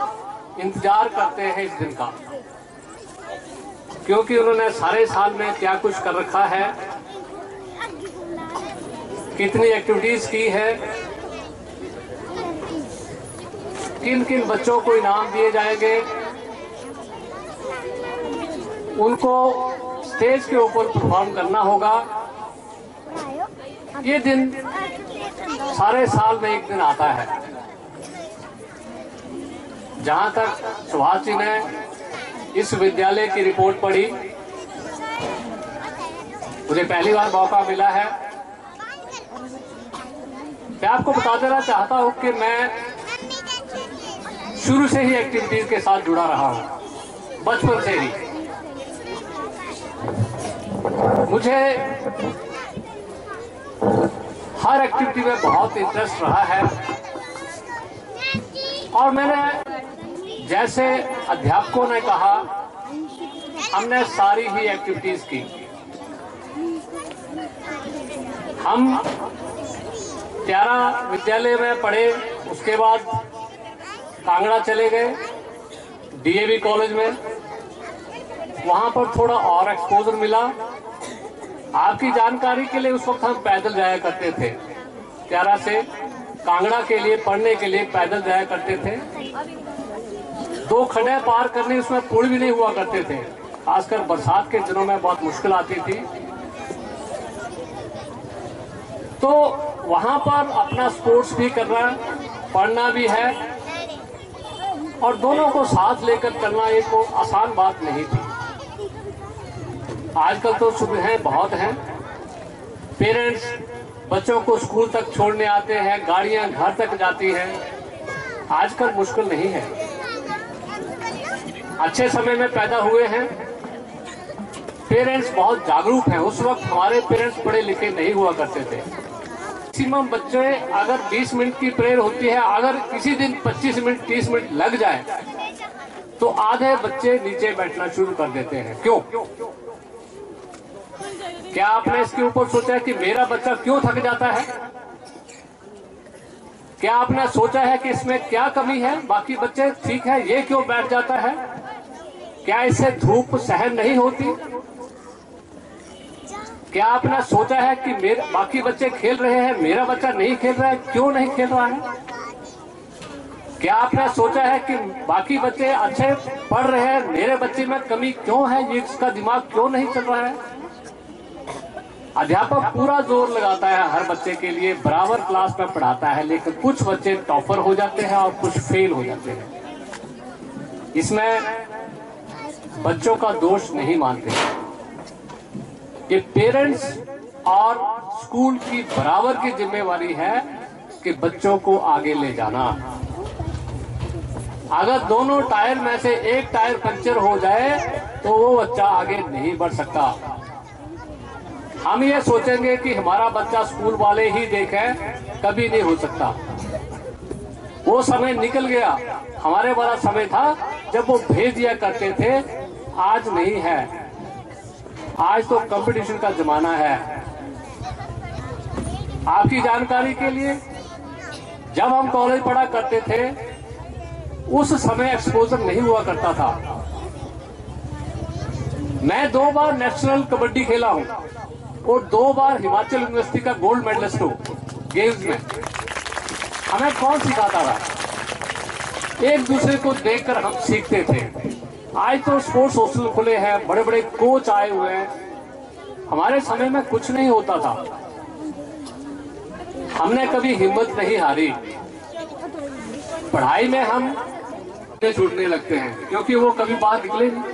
इंतज़ार करते हैं इस दिन का। क्योंकि उन्होंने सारे साल में क्या कुछ कर रखा है, कितनी एक्टिविटीज़ की है किन किन बच्चों को इनाम दिए जाएँगे? उनको स्टेज के ऊपर परफॉर्म करना होगा। ये दिन सारे साल में एक दिन आता है। जहाँ तक सुभाष जी ने इस विद्यालय की रिपोर्ट पढ़ी, मुझे पहली बार मौका मिला है। मैं आपको बता देना चाहता हूँ कि मैं शुरू से ही एक्टिविटीज़ के साथ जुड़ा रहा हूँ, बचपन से ही। मुझे हर एक्टिविटी में बहुत इंटरेस्ट रहा है। और मैंने जैसे अध्यापकों ने कहा, हमने सारी ही एक्टिविटीज़ की। हम त्यारा विद्यालय में पढ़े, उसके बाद कांगड़ा चले गए डीएवी कॉलेज में। वहाँ पर थोड़ा और एक्सपोजर मिला। आपकी जानकारी के लिए उस वक्त हम पैदल जाया करते थे। त्यारा से कांगड़ा के लिए, पढ़ने के लिए पैदल जाया करते थे। दो खड़े पार करने उसमें पुल भी नहीं हुआ करते थे। खासकर बरसात के दिनों में बहुत मुश्किल आती थी। तो वहाँ पर अपना स्पोर्ट्स भी करना, पढ़ना भी है। और दोनों को साथ लेकर करना एक आसान बात नहीं थी। आजकल तो सुविधाएँ बहुत हैं। पेरेंट्स बच्चों को स्कूल तक छोड़ने आते हैं, गाड़ियाँ घर तक जाती हैं। आजकल मुश्किल नहीं है। अच्छे समय में पैदा हुए हैं। पेरेंट्स बहुत जागरूक हैं। उस वक्त हमारे पेरेंट्स पढ़े लिखे नहीं हुआ करते थे। मैक्सिमम बच्चे अगर 20 मिनट की प्रेयर होती है, अगर किसी दिन 25 मिनट 30 मिनट लग जाए तो आधे बच्चे नीचे बैठना शुरू कर देते हैं। क्यों? क्या आपने इसके ऊपर सोचा है कि मेरा बच्चा क्यों थक जाता है? क्या आपने सोचा है कि इसमें क्या कमी है? बाकी बच्चे, ठीक है, ये क्यों बैठ जाता है? क्या इससे धूप सहन नहीं होती? क्या आपने सोचा है कि मेरे बाकी बच्चे खेल रहे हैं? मेरा बच्चा नहीं खेल रहा है, क्यों नहीं खेल रहा है? क्या आपने सोचा है कि बाकी बच्चे अच्छे पढ़ रहे हैं, मेरे बच्चे में कमी क्यों है? ये इसका दिमाग क्यों नहीं चल रहा है? अध्यापक पूरा ज़ोर लगाता है हर बच्चे के लिए, बराबर क्लास में पढ़ाता है, लेकिन कुछ बच्चे टॉपर हो जाते हैं और कुछ फेल हो जाते हैं। इसमें बच्चों का दोष नहीं मानते। ये पेरेंट्स और स्कूल की बराबर की जिम्मेवारी है कि बच्चों को आगे ले जाना। अगर दोनों टायर में से एक टायर पंचर हो जाए तो वो बच्चा आगे नहीं बढ़ सकता। हम ये सोचेंगे कि हमारा बच्चा स्कूल वाले ही देखें, कभी नहीं हो सकता। वो समय निकल गया। हमारे वाला समय था जब वो भेज दिया करते थे, आज नहीं है। आज तो कंपटीशन का जमाना है। आपकी जानकारी के लिए, जब हम कॉलेज पढ़ा करते थे, उस समय एक्सपोजर नहीं हुआ करता था। मैं दो बार नेशनल कबड्डी खेला हूँ और दो बार हिमाचल यूनिवर्सिटी का गोल्ड मेडलिस्ट हूँ गेम्स में। हमें कौन सिखाता था एक दूसरे को देखकर हम सीखते थे। आज तो स्पोर्ट्स हॉस्टल खुले हैं बड़े बड़े कोच आए हुए हैं। हमारे समय में कुछ नहीं होता था। हमने कभी हिम्मत नहीं हारी। पढ़ाई में हम छूटने लगते हैं, क्योंकि वो कभी बाहर निकले नहीं।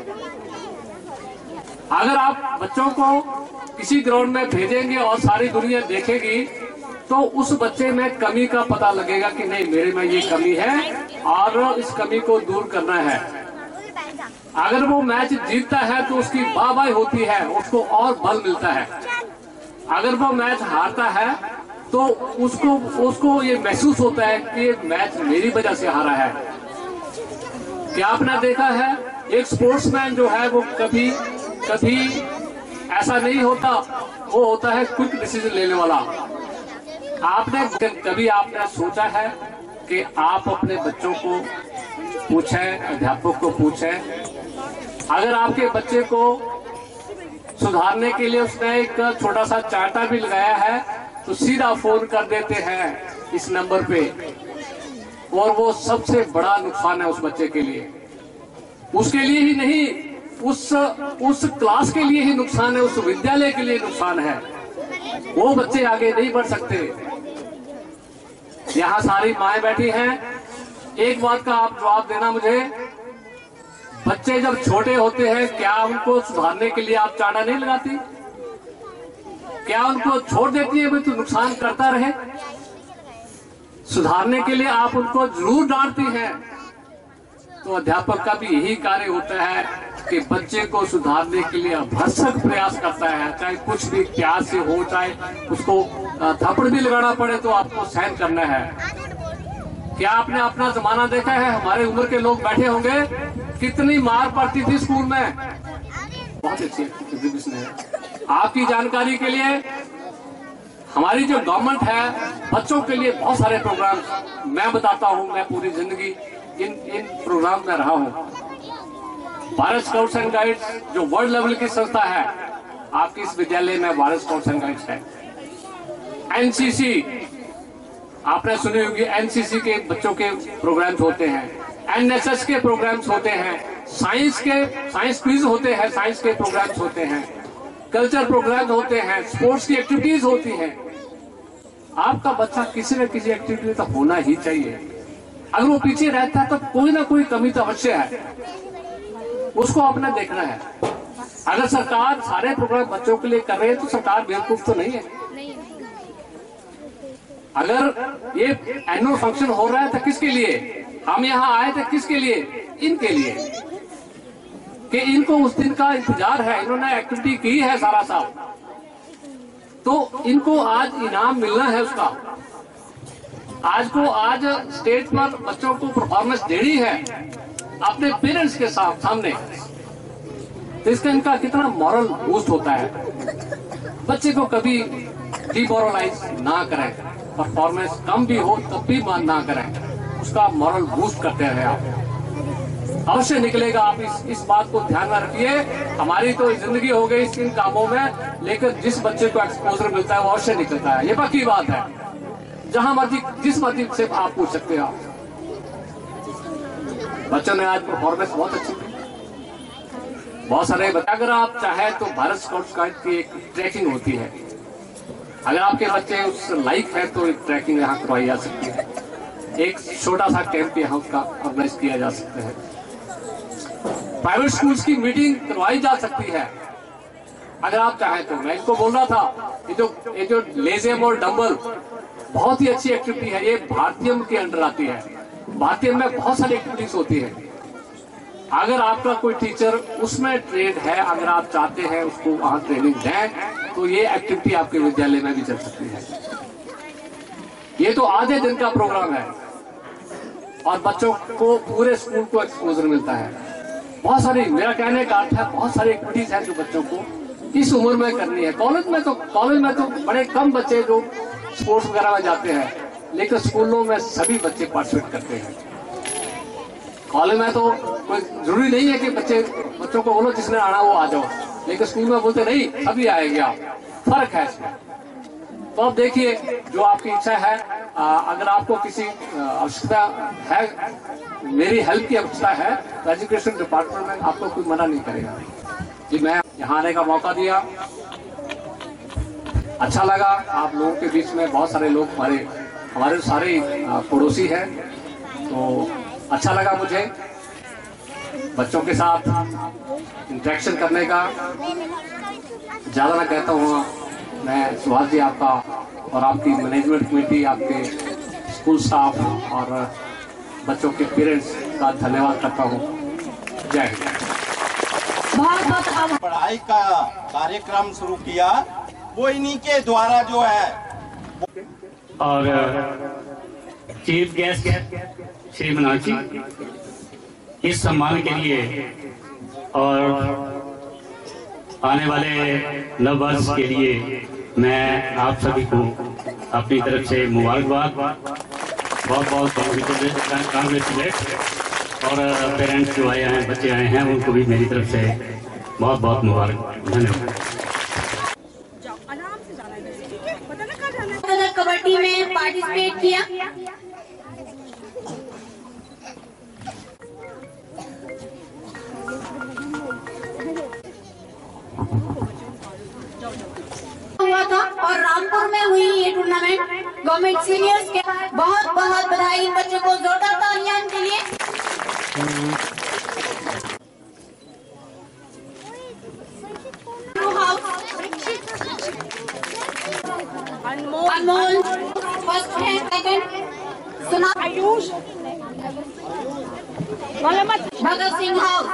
अगर आप बच्चों को किसी ग्राउंड में भेजेंगे और सारी दुनिया देखेगी तो उस बच्चे में कमी का पता लगेगा कि नहीं, मेरे में ये कमी है, और इस कमी को दूर करना है। अगर वो मैच जीतता है तो उसकी वाहवाही होती है, उसको और बल मिलता है। अगर वो मैच हारता है तो उसको उसको ये महसूस होता है कि मैच मेरी वजह से हारा है। क्या आपने देखा है, एक स्पोर्ट्समैन जो है वो कभी कभी ऐसा नहीं होता, वो होता है क्विक डिसीज़न लेने वाला। आपने कभी आपने सोचा है कि आप अपने बच्चों को पूछें, अध्यापक को पूछें। अगर आपके बच्चे को सुधारने के लिए उसने एक छोटा सा चाटा भी लगाया है तो सीधा फ़ोन कर देते हैं इस नंबर पे। और वो सबसे बड़ा नुकसान है उस बच्चे के लिए। उसके लिए ही नहीं, उस उस क्लास के लिए ही नुकसान है, उस विद्यालय के लिए नुकसान है। वो बच्चे आगे नहीं बढ़ सकते। यहाँ सारी माए बैठी हैं एक बात का आप जवाब देना मुझे। बच्चे जब छोटे होते हैं, क्या उनको सुधारने के लिए आप चाड़ा नहीं लगाती? क्या उनको छोड़ देती है तो नुकसान करता रहे? सुधारने के लिए आप उनको ज़रूर डांटती हैं। तो अध्यापक का भी यही कार्य होता है कि बच्चे को सुधारने के लिए भरसक प्रयास करता है। चाहे कुछ भी प्यार से हो, चाहे उसको थप्पड़ भी लगाना पड़े तो आपको सहन करना है। क्या आपने अपना जमाना देखा है? हमारे उम्र के लोग बैठे होंगे। कितनी मार पड़ती थी स्कूल में। बहुत अच्छी एग्जीबिशन है। आपकी जानकारी के लिए, हमारी जो गवर्नमेंट है, बच्चों के लिए बहुत सारे प्रोग्राम मैं बताता हूँ, मैं पूरी ज़िंदगी इन इन प्रोग्राम में रहा हूँ। भारत स्काउट्स एंड गाइड्स जो वर्ल्ड लेवल की संस्था है, आपके इस विद्यालय में भारत स्काउट्स एंड गाइड्स है। एनसीसी आपने सुनी होगी एनसीसी के बच्चों के प्रोग्राम्स होते हैं। एनएसएस के प्रोग्राम्स होते हैं। साइंस के साइंस क्विज होते हैं साइंस के प्रोग्राम्स होते हैं। कल्चर प्रोग्राम होते हैं स्पोर्ट्स की एक्टिविटीज़ होती हैं। आपका बच्चा किसी न किसी एक्टिविटी तो होना ही चाहिए। अगर वो पीछे रहता है तो कोई ना कोई कमी तो अवश्य है। उसको अपना देखना है। अगर सरकार सारे प्रोग्राम बच्चों के लिए कर रहे है तो सरकार बेवकूफ़ तो नहीं है। अगर ये एनुअल फ़ंक्शन हो रहा है तो किसके लिए? हम यहाँ आए थे किसके लिए? इनके लिए। कि इनको उस दिन का इंतज़ार है, इन्होंने एक्टिविटी की है सारा साल। तो इनको आज इनाम मिलना है उसका। आज को आज स्टेज पर बच्चों को परफॉर्मेंस देनी है, अपने पेरेंट्स के साथ, सामने। तो इसका इनका कितना मॉरल बूस्ट होता है। बच्चे को कभी डिमोरलाइज ना करें। परफॉर्मेंस कम भी हो, तब भी मान ना करें। उसका मॉरल बूस्ट करते रहे आप। अवश्य निकलेगा, आप इस इस बात को ध्यान में रखिए। हमारी तो ज़िंदगी हो गई इन कामों में, लेकिन जिस बच्चे को एक्सपोजर मिलता है, वो अवश्य निकलता है। ये पक्की बात है। जहाँ मर्ज़ी, जिस मर्ज़ी से आप पूछ सकते हो आप। बच्चों ने आज परफॉर्मेंस बहुत अच्छी की। बहुत सारे अगर आप चाहे तो भारत स्काउट्स गाइड की एक ट्रैकिंग होती है। अगर आपके बच्चे उस लाइक है तो एक ट्रैकिंग यहाँ करवाई जा सकती है। एक छोटा सा कैंप यहाँ उसका ऑर्गेनाइज किया जा सकता है। प्राइवेट स्कूल्स की मीटिंग करवाई जा सकती है। अगर आप चाहें तो। मैं इनको बोल रहा था, ये जो ये जो लेजेम और डम्बल बहुत ही अच्छी एक्टिविटी है। ये भारतीयम के अंडर आती है। भारतीय में बहुत सारी एक्टिविटीज़ होती है। अगर आपका कोई टीचर उसमें ट्रेंड है, अगर आप चाहते हैं उसको वहाँ ट्रेनिंग दें तो ये एक्टिविटी आपके विद्यालय में भी चल सकती है। ये तो आधे दिन का प्रोग्राम है। और बच्चों को पूरे स्कूल को एक्सपोजर मिलता है। बहुत सारी, मेरा कहने का अर्थ है, बहुत सारी एक्टिविटीज़ है जो बच्चों को इस उम्र में करनी है। कॉलेज में तो कॉलेज में तो बड़े कम बच्चे जो स्पोर्ट्स वगैरह में जाते हैं, लेकिन स्कूलों में सभी बच्चे पार्टिसिपेट करते हैं। कॉलेज में तो कोई ज़रूरी नहीं है कि बच्चे बच्चों को बोलो जिसने आना वो आ जाओ। लेकिन स्कूल में बोलते नहीं सभी आएँगे आप। फ़र्क है इसमें। तो आप देखिए जो आपकी इच्छा है आ, अगर आपको किसी आवश्यकता है मेरी हेल्प की आवश्यकता है तो एजुकेशन डिपार्टमेंट में आपको कोई मना नहीं करेगा। जी मैं यहाँ आने का मौका दिया। अच्छा लगा आप लोगों के बीच में बहुत सारे लोग हमारे हमारे सारे पड़ोसी हैं। तो अच्छा लगा मुझे। बच्चों के साथ इंटरेक्शन करने का। ज़्यादा मैं कहता हूँ मैं सुभाष जी आपका और आपकी मैनेजमेंट कमेटी आपके स्कूल स्टाफ और बच्चों के पेरेंट्स का धन्यवाद करता हूँ। जय हिंद। पढ़ाई का कार्यक्रम शुरू किया। वो इन्हीं के द्वारा जो है। और चीफ गेस्ट श्री मनोज जी, इस सम्मान के लिए और आने वाले नववर्ष के लिए मैं आप सभी को अपनी तरफ़ से मुबारकबाद। बहुत बहुत कांग्रेचुलेट और पेरेंट्स जो आए हैं, बच्चे आए हैं, उनको भी मेरी तरफ़ से बहुत बहुत मुबारक। धन्यवाद। कबड्डी में पार्टिसिपेट किया। गवर्नमेंट सीनियर्स के बहुत बहुत बधाई इन बच्चों को जोरदार तालियाँ इनके लिए। अनमोल फ़र्स्ट है सेकंड सुना। आयुष। भगत सिंह हाउस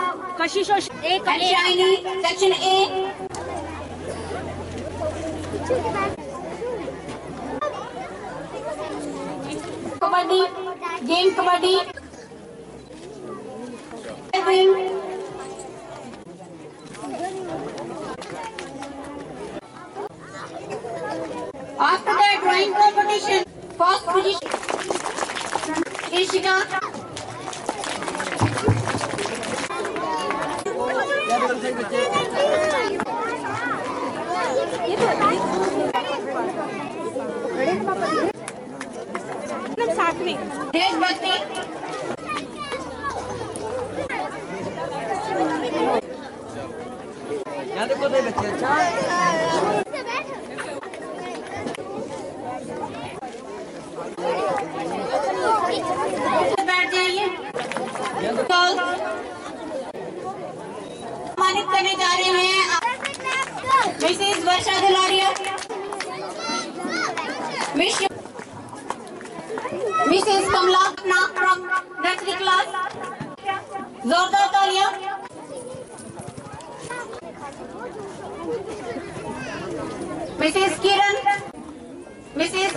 कशिश एक section A Kabaddi game kabaddi After that drawing competition, first position, Ishika. साथ में। देशभक्ति यहाँ देखो दे बच्चे अच्छा? बैठ जाइए। तो सम्मानित करने जा रहे हैं Mrs Varsha Dularia Miss- Mrs Kamla nursery class जोरदार तालियाँ Mrs Kiran Mrs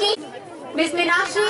ji Miss Meenakshi